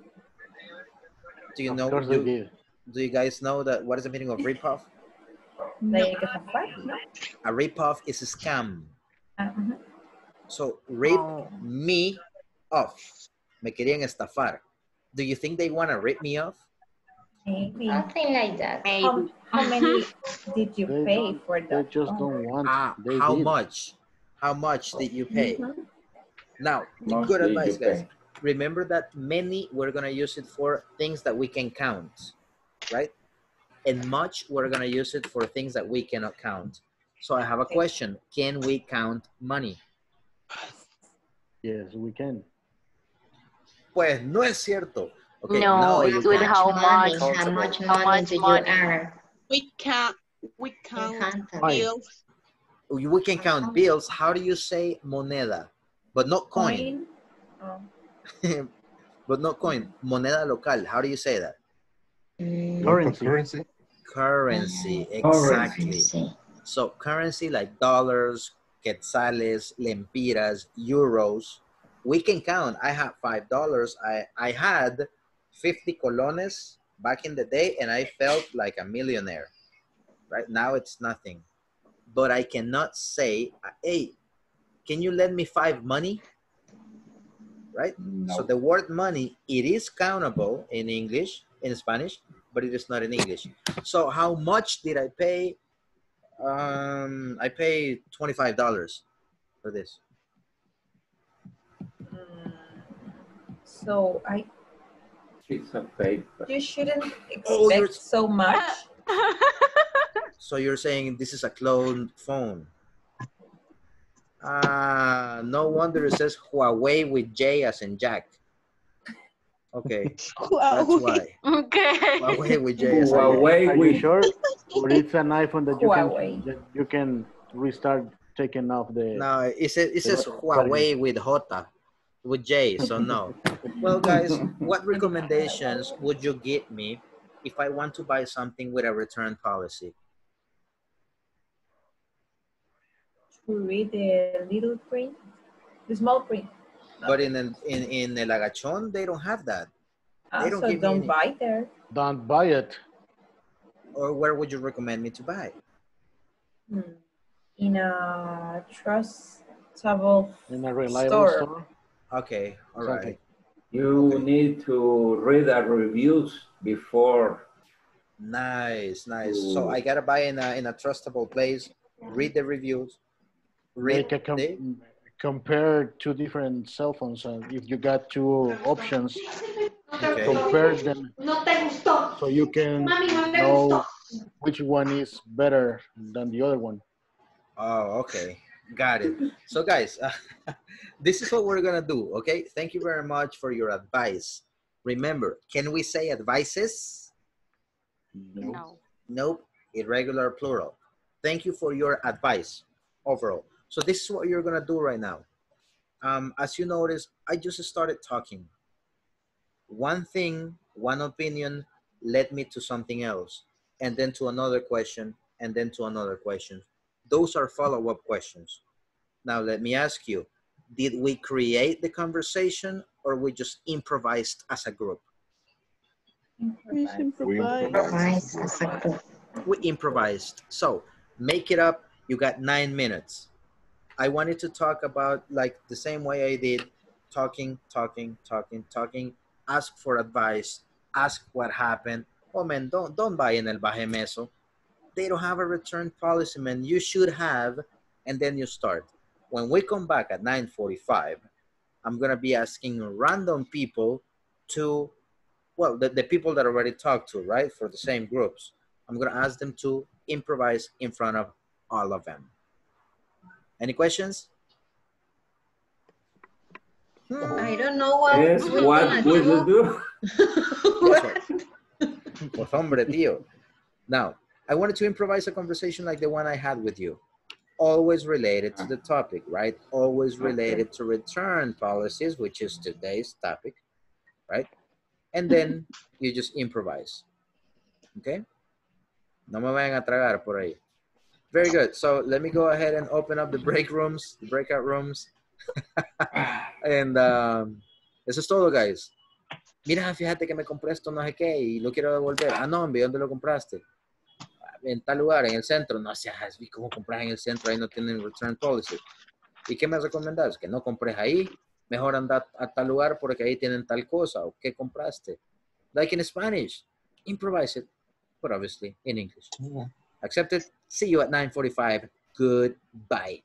Do you Of know? course they Do, did. do you guys know that? What is the meaning of rip off? Like a no? A rip off is a scam. Uh, mhm. So rip Oh. me off. Me querían estafar. Do you think they want to rip me off? Maybe. Something like that. How, Maybe. how many did you They pay don't- for They that? just don't want. Ah, they how did. much? How much did you pay? Mhm. Now, Much good advice, guys. pay? Remember that many we're gonna use it for things that we can count, right? And much we're gonna use it for things that we cannot count. So I have a question: Can we count money? Yes, we can. Pues no es cierto. Okay, No, you it's with can't. how much. how much How money much do you earn? We count. We in count Hampton? Fine. bills. we can count bills. How do you say moneda? But not coin. Oh. but not coin. Moneda local. How do you say that? Mm. Currency. Currency. Currency, Currency. exactly. So currency like dollars, quetzales, lempiras, euros. We can count. I had five dollars. I I had fifty colones back in the day, and I felt like a millionaire. Right now, it's nothing. But I cannot say, "Hey, can you lend me five money?" Right. So the word money it is countable in English, in Spanish, but it is not in English. So how much did I pay? Um, I paid twenty-five dollars for this. So I Piece of paper. you shouldn't expect Oh, so much. So you're saying this is a cloned phone? Ah, no wonder it says Huawei with J as in Jack. Okay, that's why. Okay. Huawei with J as in Huawei Are with you sure? Or it's an iPhone that you Huawei. can that you can restart taking off the. No, it says it says Huawei with Jota, with J. So no. Well, guys, what recommendations would you give me if I want to buy something with a return policy? To read the little print, the small print. But in in in El Agachon, they don't have that. They don't Also, give don't any. buy there. Don't buy it. Or where would you recommend me to buy? Hmm. In a trustable In a reliable store. store. Okay, all right. Exactly. You need to read the reviews before. Nice, nice. So I gotta buy in a in a trustable place. Read the reviews. Read Make a com- the, compare two different cell phones. And if you got two options, okay. compare them so you can know which one is better than the other one. Oh, okay. Got it. So, guys, this is what we're gonna do. Okay. Thank you very much for your advice. Remember, can we say advices? No. Nope. Irregular plural. Thank you for your advice overall. So this is what you're gonna do right now. Um, as you notice, I just started talking. One thing, one opinion led me to something else, and then to another question, and then to another question. Those are follow-up questions. Now let me ask you, did we create the conversation or we just improvised as a group? We improvise. we improvised. So make it up. You got nine minutes. I wanted to talk about like the same way I did, talking, talking, talking, talking. Ask for advice. Ask what happened. Oh man, don't don't buy in el bajemeso. They don't have a return policy, man. You should have, and then you start. When we come back at 9:45, I'm gonna be asking random people to, well, the, the people that I already talked to, right, for the same groups. I'm gonna ask them to improvise in front of all of them. Any questions? Hmm. I don't know what Yes, we're what gonna would you do? Pues hombre, tío. Now, I wanted to improvise a conversation like the one I had with you. Always related to the topic, right? Always related to return policies, which is today's topic, right? And then you just improvise. Okay? No me vayan a tragar por ahí. Very good. So let me go ahead and open up the break rooms, the breakout rooms. and um, eso es todo, guys. Mira, fíjate que me compré esto, no sé qué, y lo quiero devolver. Ah, no, hombre, ¿dónde lo compraste? En tal lugar, en el centro. No seas, cómo compras en el centro, ahí no tienen return policy. ¿Y qué me recomendás? Que no compres ahí. Mejor anda a tal lugar porque ahí tienen tal cosa. ¿O qué compraste? Like in Spanish. Improvise it, but obviously in English. Accepted. See you at 9.45. Goodbye.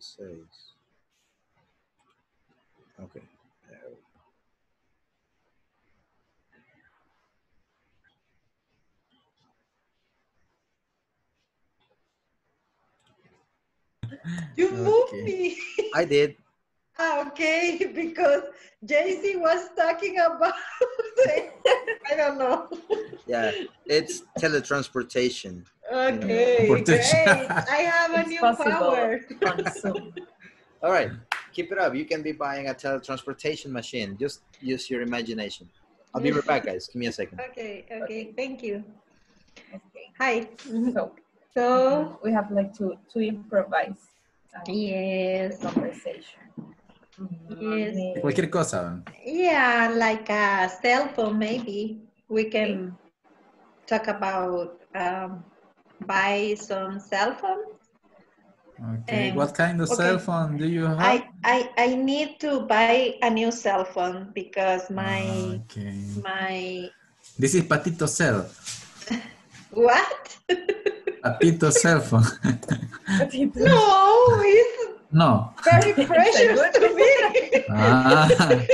Al seis. Okay. You moved me. I did. Ah, okay, because JC was talking about, I don't know. Yeah, it's teletransportation. Okay, great. I have a It's new possible power. on All right, keep it up. You can be buying a teletransportation machine. Just use your imagination. I'll be right back, guys. Give me a second. Okay, okay, thank you. Okay. Hi. So So, we have like to to improvise. yes, the conversation. yes. Maybe- Cualquier cosa. Yeah, like a cell phone, maybe. We can talk about um, buy some cell phones. Okay. Um, what kind of okay. cell phone do you have? I, I I need to buy a new cell phone because my Okay. my This is Patito cell. what? Patito cell phone. No, it's no. very precious to me. Ah.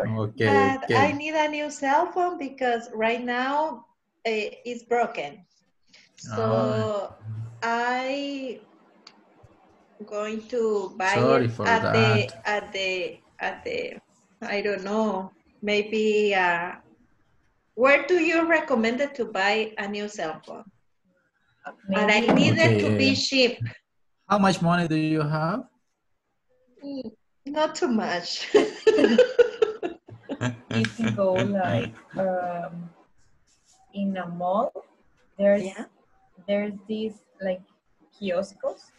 okay. But I need a new cell phone because right now eh, it's broken. So I going to buy Sorry it for at the at the at the I don't know maybe uh, where do you recommend it to buy a new cell phone? But I need it to be cheap, How much money do you have? Mm, not too much. you can go like um, in a mall. There's yeah. there's these like kioscos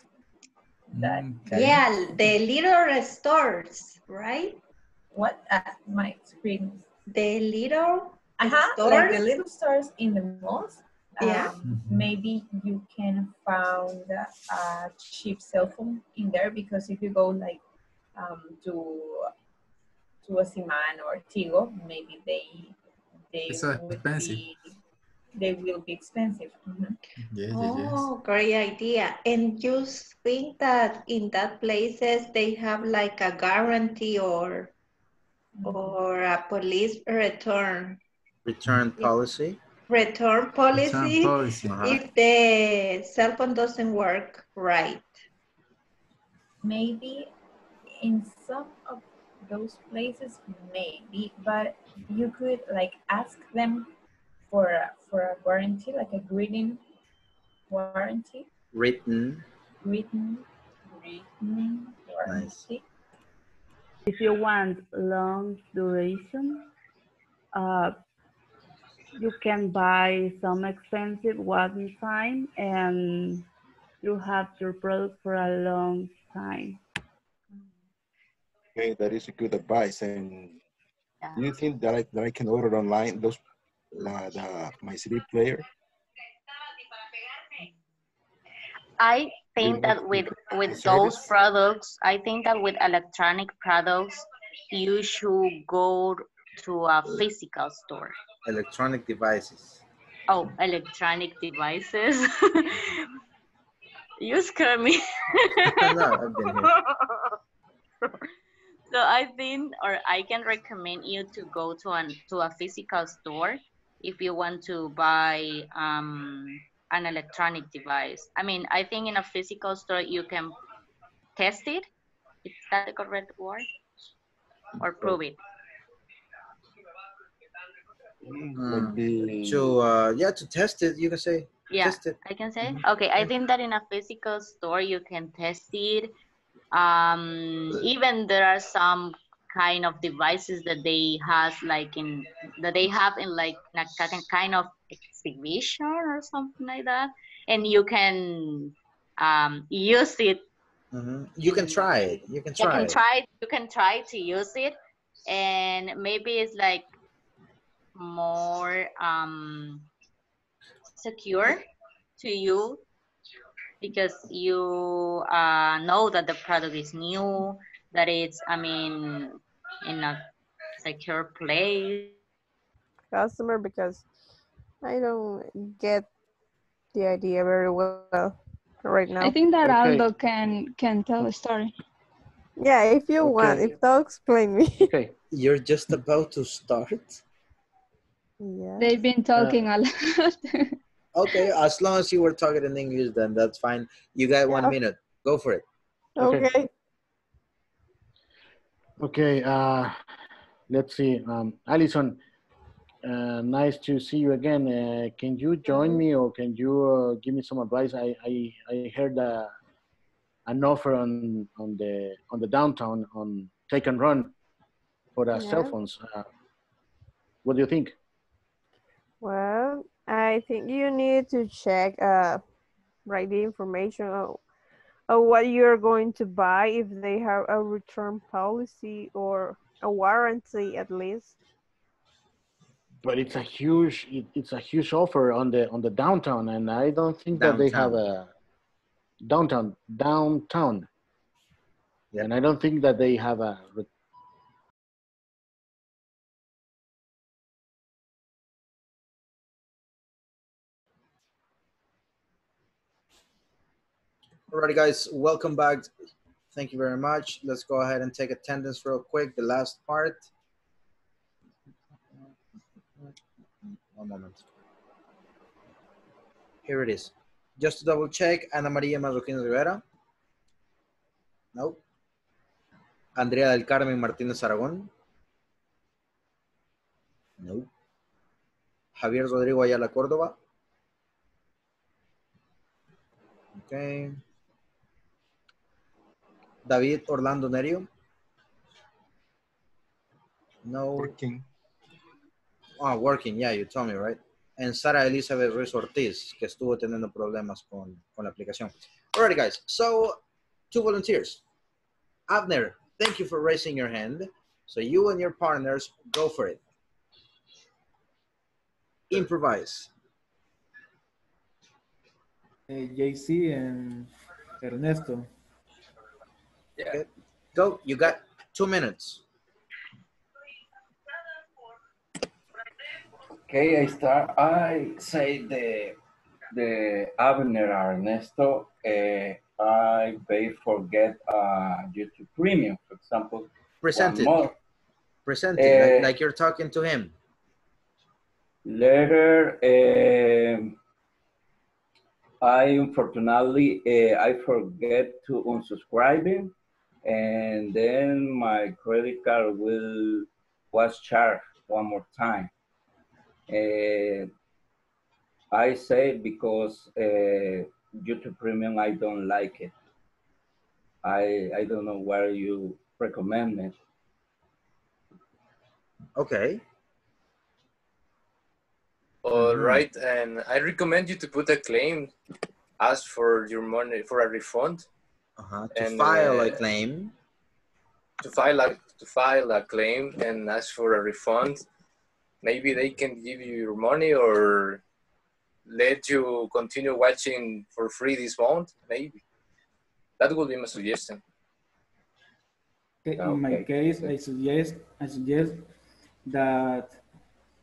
that Yeah, the little stores, right? What? Uh, my screen. The little Uh-huh, stores. like the little stores in the malls. Yeah. Um, maybe you can found a cheap cell phone in there because if you go like um, to to a Siman or Tigo, maybe they they It's so would expensive. be they will be expensive. Mhm. Yes, yes, yes. Oh, great idea. And you think that in that places they have like a guarantee or or a police return Return policy. return policy, policy. if the cell phone doesn't work right. Maybe in some of those places, maybe, but you could like ask them for a, for a warranty, like a greeting warranty, Written. written, written warranty. If you want long duration, uh, you can buy some expensive one time and you have your product for a long time. Okay, that is a good advice. And do you think that I, that I can order online those uh, the, my CD player? I think that with with those products, I think that with electronic products, you should go to a physical store. Electronic devices. Oh, electronic devices. you scare me. no, I've been here. so I think, or I can recommend you to go to an to a physical store if you want to buy um, an electronic device. I mean, I think in a physical store you can test it. Is that the correct word? Or prove it. Mm, To uh, yeah, to test it, you can say. Yeah, Test it. I can say. Okay, I think that in a physical store you can test it. Um, even there are some kind of devices that they has like in that they have in like a ki- kind of exhibition or something like that, and you can um, use it. Mhm. You can try it. You can try, You try can it. try. You can try to use it, and maybe it's like more um, secure to you because you uh, know that the product is new, that it's, I mean, in a secure place. Customer because I don't get the idea very well right now. I think that Okay. Aldo can can tell a story. Yeah, if you want, Okay. if not, explain me. Okay. You're just about to start? Yeah. They've been talking uh, a lot. Okay, as long as you were talking in English, then that's fine. You got one Yeah. minute. Go for it. Okay. Okay. Okay, uh, let's see. Um, Alison, uh, nice to see you again. Uh, can you join me or can you uh, give me some advice? I, I, I heard uh, an offer on, on, the, on the downtown on Take and Run for the cell phones. Uh, what do you think? Well, I think you need to check, uh, write the information of, of what you're going to buy, if they have a return policy or a warranty at least. But it's a huge, it, it's a huge offer on the on the downtown, and I don't think that they have a downtown downtown. yeah. And I don't think that they have a Alrighty, guys, welcome back. Thank you very much. Let's go ahead and take attendance real quick. The last part. One moment. Here it is. Just to double check, Ana María Marroquín Rivera. Nope. Andrea del Carmen Martínez Aragón. Nope. Javier Rodrigo Ayala Córdoba. Okay. David Orlando Nerio. No. Working. Ah, working, yeah, you told me, right? And Sara Elizabeth Ruiz Ortiz, que estuvo teniendo problemas con, con la aplicación. Alrighty, guys. So, two volunteers. Abner, thank you for raising your hand. So you and your partners, go for it. Improvise. Eh, JC and Ernesto. Okay. Go. You got two minutes. Okay, I start. I say the the Abner Ernesto. Uh, I pay forget uh, YouTube Premium, for example. Present one it. month. Present it Eh, like, like you're talking to him. Later, um, I unfortunately uh, I forget to unsubscribe, and then my credit card will was charged one more time. Uh, I say because uh, YouTube Premium I don't like it. I I don't know where you recommend it. Okay. All Mhm. and I recommend you to put a claim, ask for your money for a refund. Uh-huh. To And, file a uh, claim. To file a to file a claim and ask for a refund. Maybe they can give you your money or let you continue watching for free this month. Maybe that would be my suggestion. Okay, In my case, I suggest I suggest that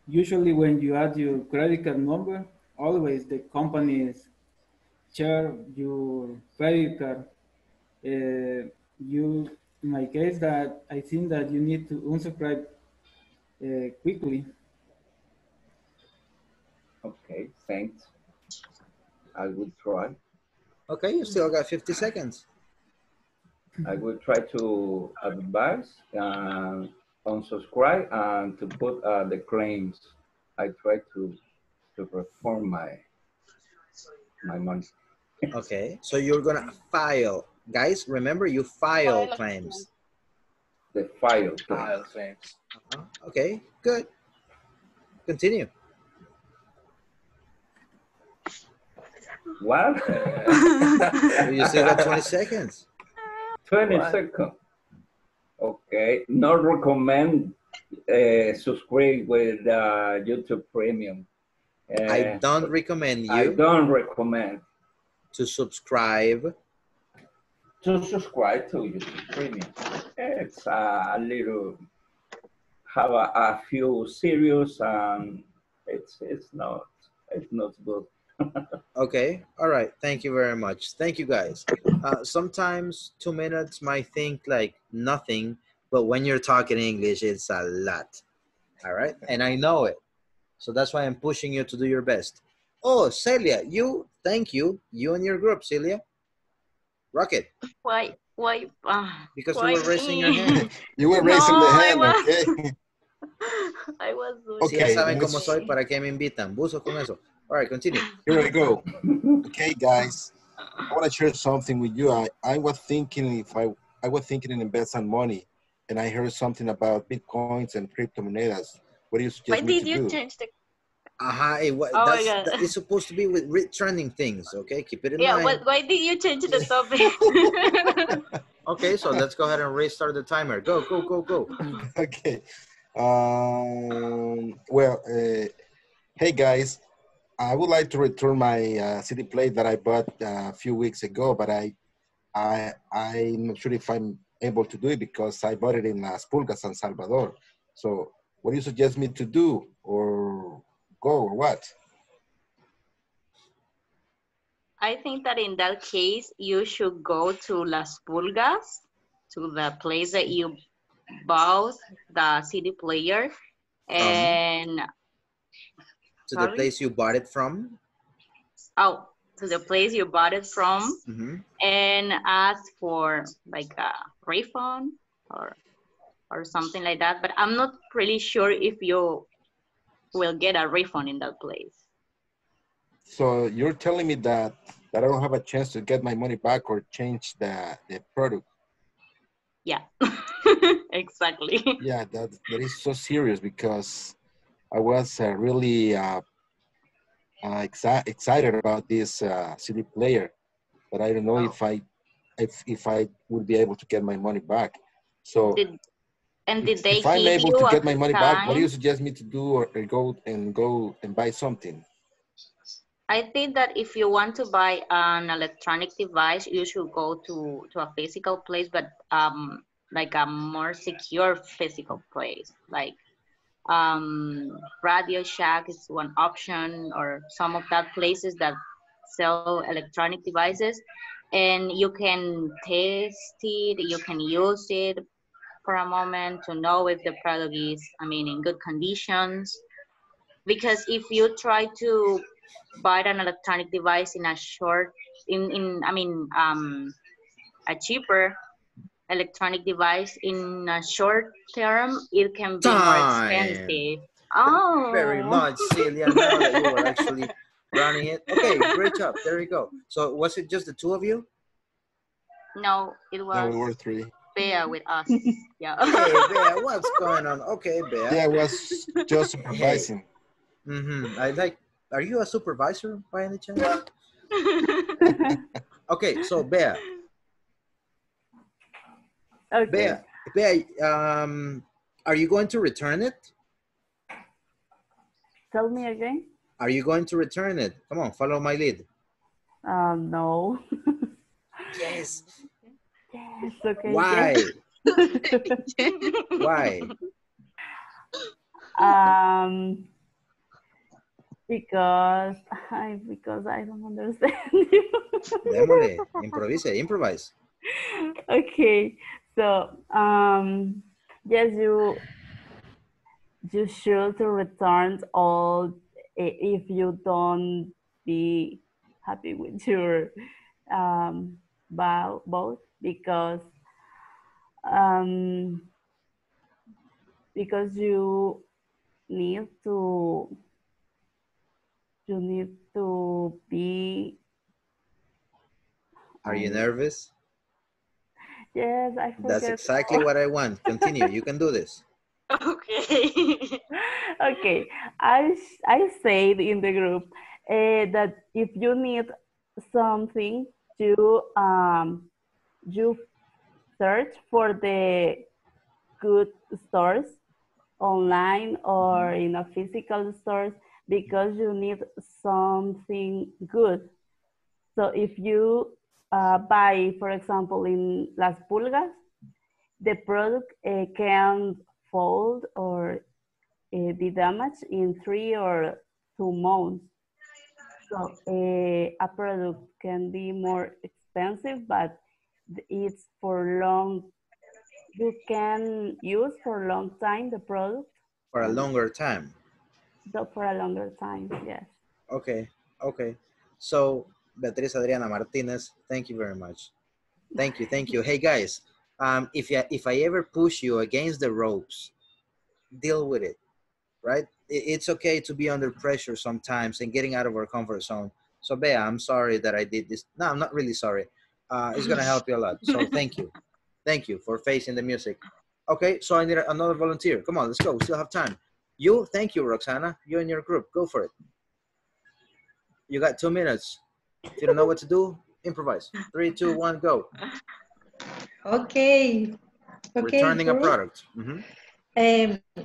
usually when you add your credit card number, always the companies share your credit card. Uh, you, in my case, that I think that you need to unsubscribe uh, quickly. Okay, thanks. I will try. Okay, you still got 50 seconds. I will try to advise and unsubscribe and to put uh, the claims. I try to to perform my my money. Okay, so you're gonna file. Guys, remember you file claims. The file. File claims. Uh-huh. Okay, good. Continue. What? You still got 20 seconds. 20 What? seconds. Okay. Not recommend uh, subscribe with uh, YouTube Premium. I Uh, don't recommend I you don't recommend to subscribe. To subscribe to YouTube Premium. It's a little have a, a few serious and it's it's not it's not good. Okay. All right. Thank you very much. Thank you, guys. Uh, sometimes two minutes might think like nothing, but when you're talking English, it's a lot. All right. And I know it. So that's why I'm pushing you to do your best. Oh, Celia, you, thank you. You and your group, Celia. Rocket, Why? Why? Uh, because why you were raising your me? hand. You were raising No, the I hand, was- okay? I was doing Si ya Okay, saben cómo let's- soy, ¿para qué me invitan? Buzo con eso. All right, continue. Here I go. Okay, guys, I want to share something with you. I, I was thinking if I I was thinking in invest some money, and I heard something about bitcoins and cryptomonedas. What do you Why suggest me did to you do? change the? Aha, it, wa- Oh my that's, God. that is supposed to be with re- trending things, okay? Keep it in Yeah. mind. What, why did you change the topic? Okay, so let's go ahead and restart the timer. Go, go, go, go. okay. Um, well, uh, hey guys, I would like to return my uh, CD plate that I bought uh, a few weeks ago, but I, I, I'm not sure if I'm able to do it because I bought it in Las Pulgas, San Salvador. So, what do you suggest me to do, or go, or what? I think that in that case, you should go to Las Pulgas, to the place that you bought the CD player, and To the place you bought it from. oh, to the place you bought it from, hmm and ask for like a refund or or something like that. But I'm not really sure if you will get a refund in that place. So you're telling me that that I don't have a chance to get my money back or change the the product? Yeah, exactly. Yeah, that that is so serious because I was uh, really uh, uh, exci- excited about this uh, CD player, but I don't know Oh. if I if if I would be able to get my money back. So Did, and did if, they if I'm able you to get my money back, what do you suggest me to do or, or go and go and buy something? I think that if you want to buy an electronic device, you should go to, to a physical place, but um, like a more secure physical place. Like um, Radio Shack is one option, or some of that places that sell electronic devices, and you can test it, you can use it for a moment to know if the product is, I mean, in good conditions. Because if you try to buy an electronic device in a short in in i mean um a cheaper electronic device in a short term it can be more expensive oh Very much, Celia. Now that you were actually running it. Okay, great job. There you go. So was it just the two of you? no it No, was we were three. Bea with us yeah Hey, Bear, what's going on? Okay, Bear. Yeah, I was just supervising. Mm-hmm. I like. Are you a supervisor by any chance? Okay, so Bear. Okay. Bea, Bea, um, are you going to return it? Tell me again. Are you going to return it? Come on, follow my lead. Uh, no. Yes. Yes, okay. Why? Why? Um, because I because I don't understand you. Démosle, improvise, improvise. okay, so um, yes, you you should return all if you don't be happy with your um bow both because um because you need to you need to be Are you nervous? yes i forget That's exactly what I want. Continue. You can do this. okay okay i i said in the group uh, that if you need something to um you search for the good stores online or in a physical stores because you need something good so if you uh, buy for example in las pulgas the product uh, can fold or uh, be damaged in three or two months. So uh, a product can be more expensive, but it's for long. You can use for a long time the product. For a longer time. So for a longer time, yes. Okay, okay. So, Beatriz Adriana Martinez, thank you very much. Thank you, thank you. Hey guys, um, if you, if I ever push you against the ropes, deal with it, right? It's okay to be under pressure sometimes and getting out of our comfort zone. So, Bea, I'm sorry that I did this. No, I'm not really sorry. Uh, it's gonna help you a lot. So, thank you, thank you for facing the music. Okay, so I need another volunteer. Come on, let's go. We still have time. You, thank you, Roxana. You and your group, go for it. You got two minutes. If you don't know what to do, improvise. Three, two, one, go. Okay. Okay. Returning a group. product. Mhm. Um,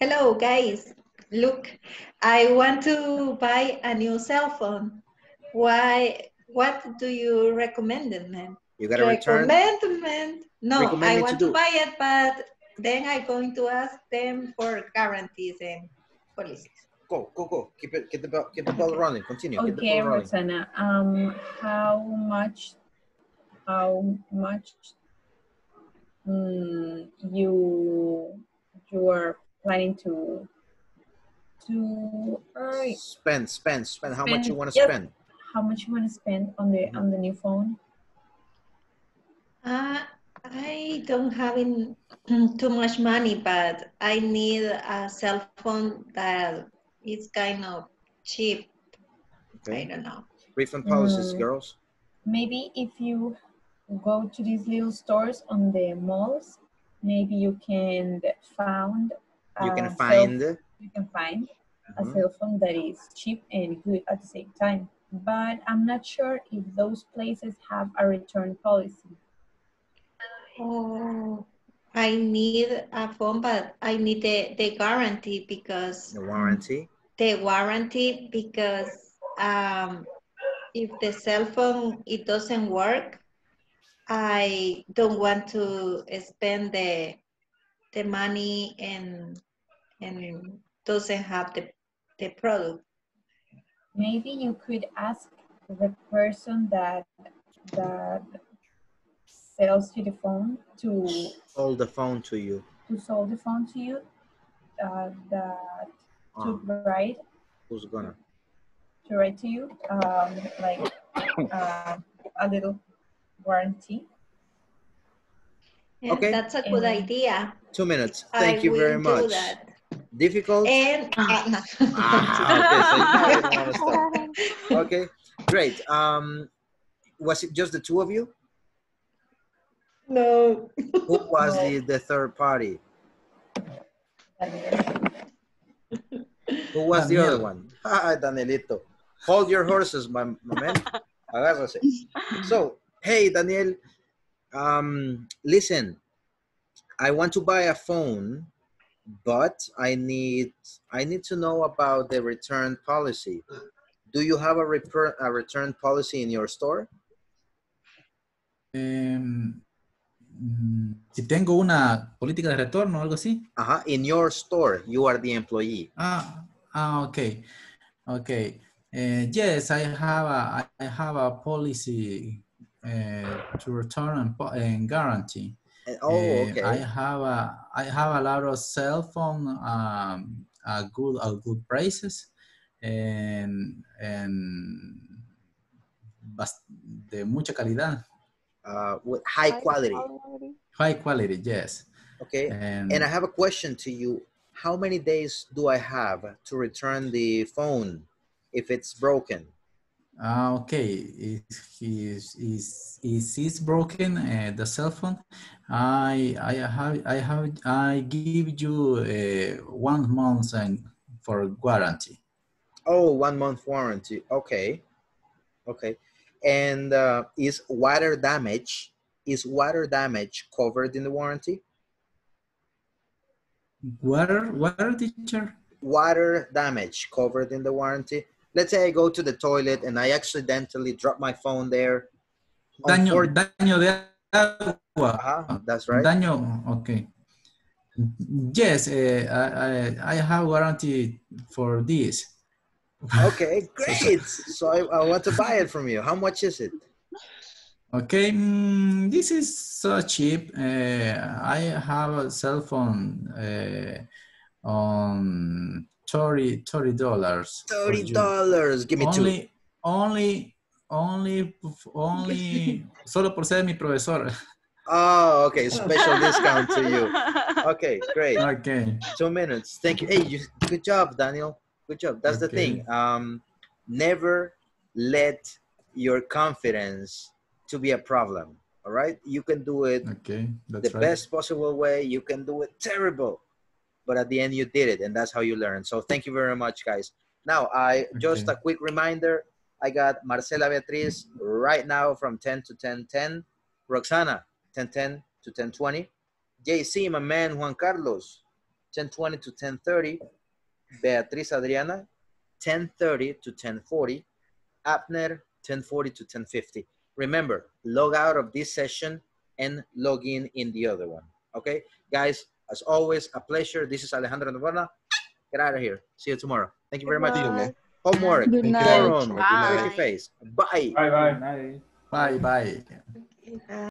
hello, guys. Look, I want to buy a new cell phone. Why? What do you recommend, man? You gotta return. Recommend, man. No, Recommend I me to want to, buy it, but then I'm going to ask them for guarantees and policies. Go, go, go. Keep it. Get the ball. Get the ball rolling. Continue. Get the Okay, ball rolling. Roxana, um, how much, how much mm, you, you are planning to, to, uh, Spend, spend, spend. How much you want to Yep. spend? How much you want to spend on the, on the new phone? Uh, I don't have in, too much money, but I need a cell phone that is kind of cheap. I don't know. Refund policies, Mm. girls. Maybe if you go to these little stores on the malls, maybe you can found. You a can cell- find. You can find a Mhm. cell phone that is cheap and good at the same time. But I'm not sure if those places have a return policy. Oh, I need a phone, but I need the, the guarantee because The warranty. the warranty because um, if the cell phone it doesn't work, I don't want to spend the the money and and doesn't have the the product. Maybe you could ask the person that that sells you the phone to Hold the phone to you. who sold the phone to you uh, that to Uh, write who's gonna? to write to you um, like uh, a little warranty. Yeah, Okay. that's a good And- idea. Two minutes. I Thank you very will do much. That. Difficult? And uh. Ah, okay, so you don't wanna stop. Okay, great. Um, was it just the two of you? No. Who was No. the, the third party? Who was the other one? Ah, Danielito. Hold your horses, my, my man. Agárrase. So, hey, Daniel. Um, listen, I want to buy a phone, but I need I need to know about the return policy. Do you have a, reper, a return policy in your store? Mm, si tengo una política de retorno o algo así. Uh-huh. In your store, you are the employee. Ah, ah, okay, okay. Uh, yes, I have a I have a policy uh, to return and, and guarantee. Oh, Uh, okay. I have a I have a lot of cell phone um, a good a good prices and and bas- de mucha calidad, Uh, with high quality. high quality. Yes. Okay. And, And I have a question to you. How many days do I have to return the phone if it's broken? Ah, okay. Is is is is broken uh, the cell phone, I I have I have I give you uh, one month and for guarantee. Oh, one month warranty. Okay. Okay. And uh, is water damage is water damage covered in the warranty? Water water teacher. Water damage covered in the warranty. Let's say I go to the toilet and I accidentally drop my phone there. Daño Unfor- daño de agua. Uh-huh, that's right. Daño. Okay. Yes, uh, I, I I have warranty for this. Okay, great. So I, I want to buy it from you. How much is it? Okay, mm, this is so cheap. Uh, I have a cell phone uh, on 30 dollars. Thirty dollars. Give me two. only, Only, only, only, solo por ser mi profesor. Oh, okay. Special discount to you. Okay, great. Okay. Two minutes. Thank you. Hey, you, good job, Daniel. Good job. That's the thing. Um, never let your confidence to be a problem. All right. You can do it Okay, that's the right. best possible way. You can do it terrible, but at the end you did it, and that's how you learn. So thank you very much, guys. Now, I just a quick reminder. I got Marcela Beatriz right now from 10 to 10:10. Roxana, 10:10 to 10:20. JC, my man Juan Carlos, 10:20 to 10:30. Beatriz Adriana, 10:30 to 10:40. Abner, 10:40 to 10:50. Remember, log out of this session and log in in the other one. Okay, guys. As always, a pleasure. This is Alejandro Navarra. Get out of here. See you tomorrow. Thank you very much. Goodbye. Homework. Good night. Forum. Bye. Make your face. Bye. Bye bye. Bye, bye.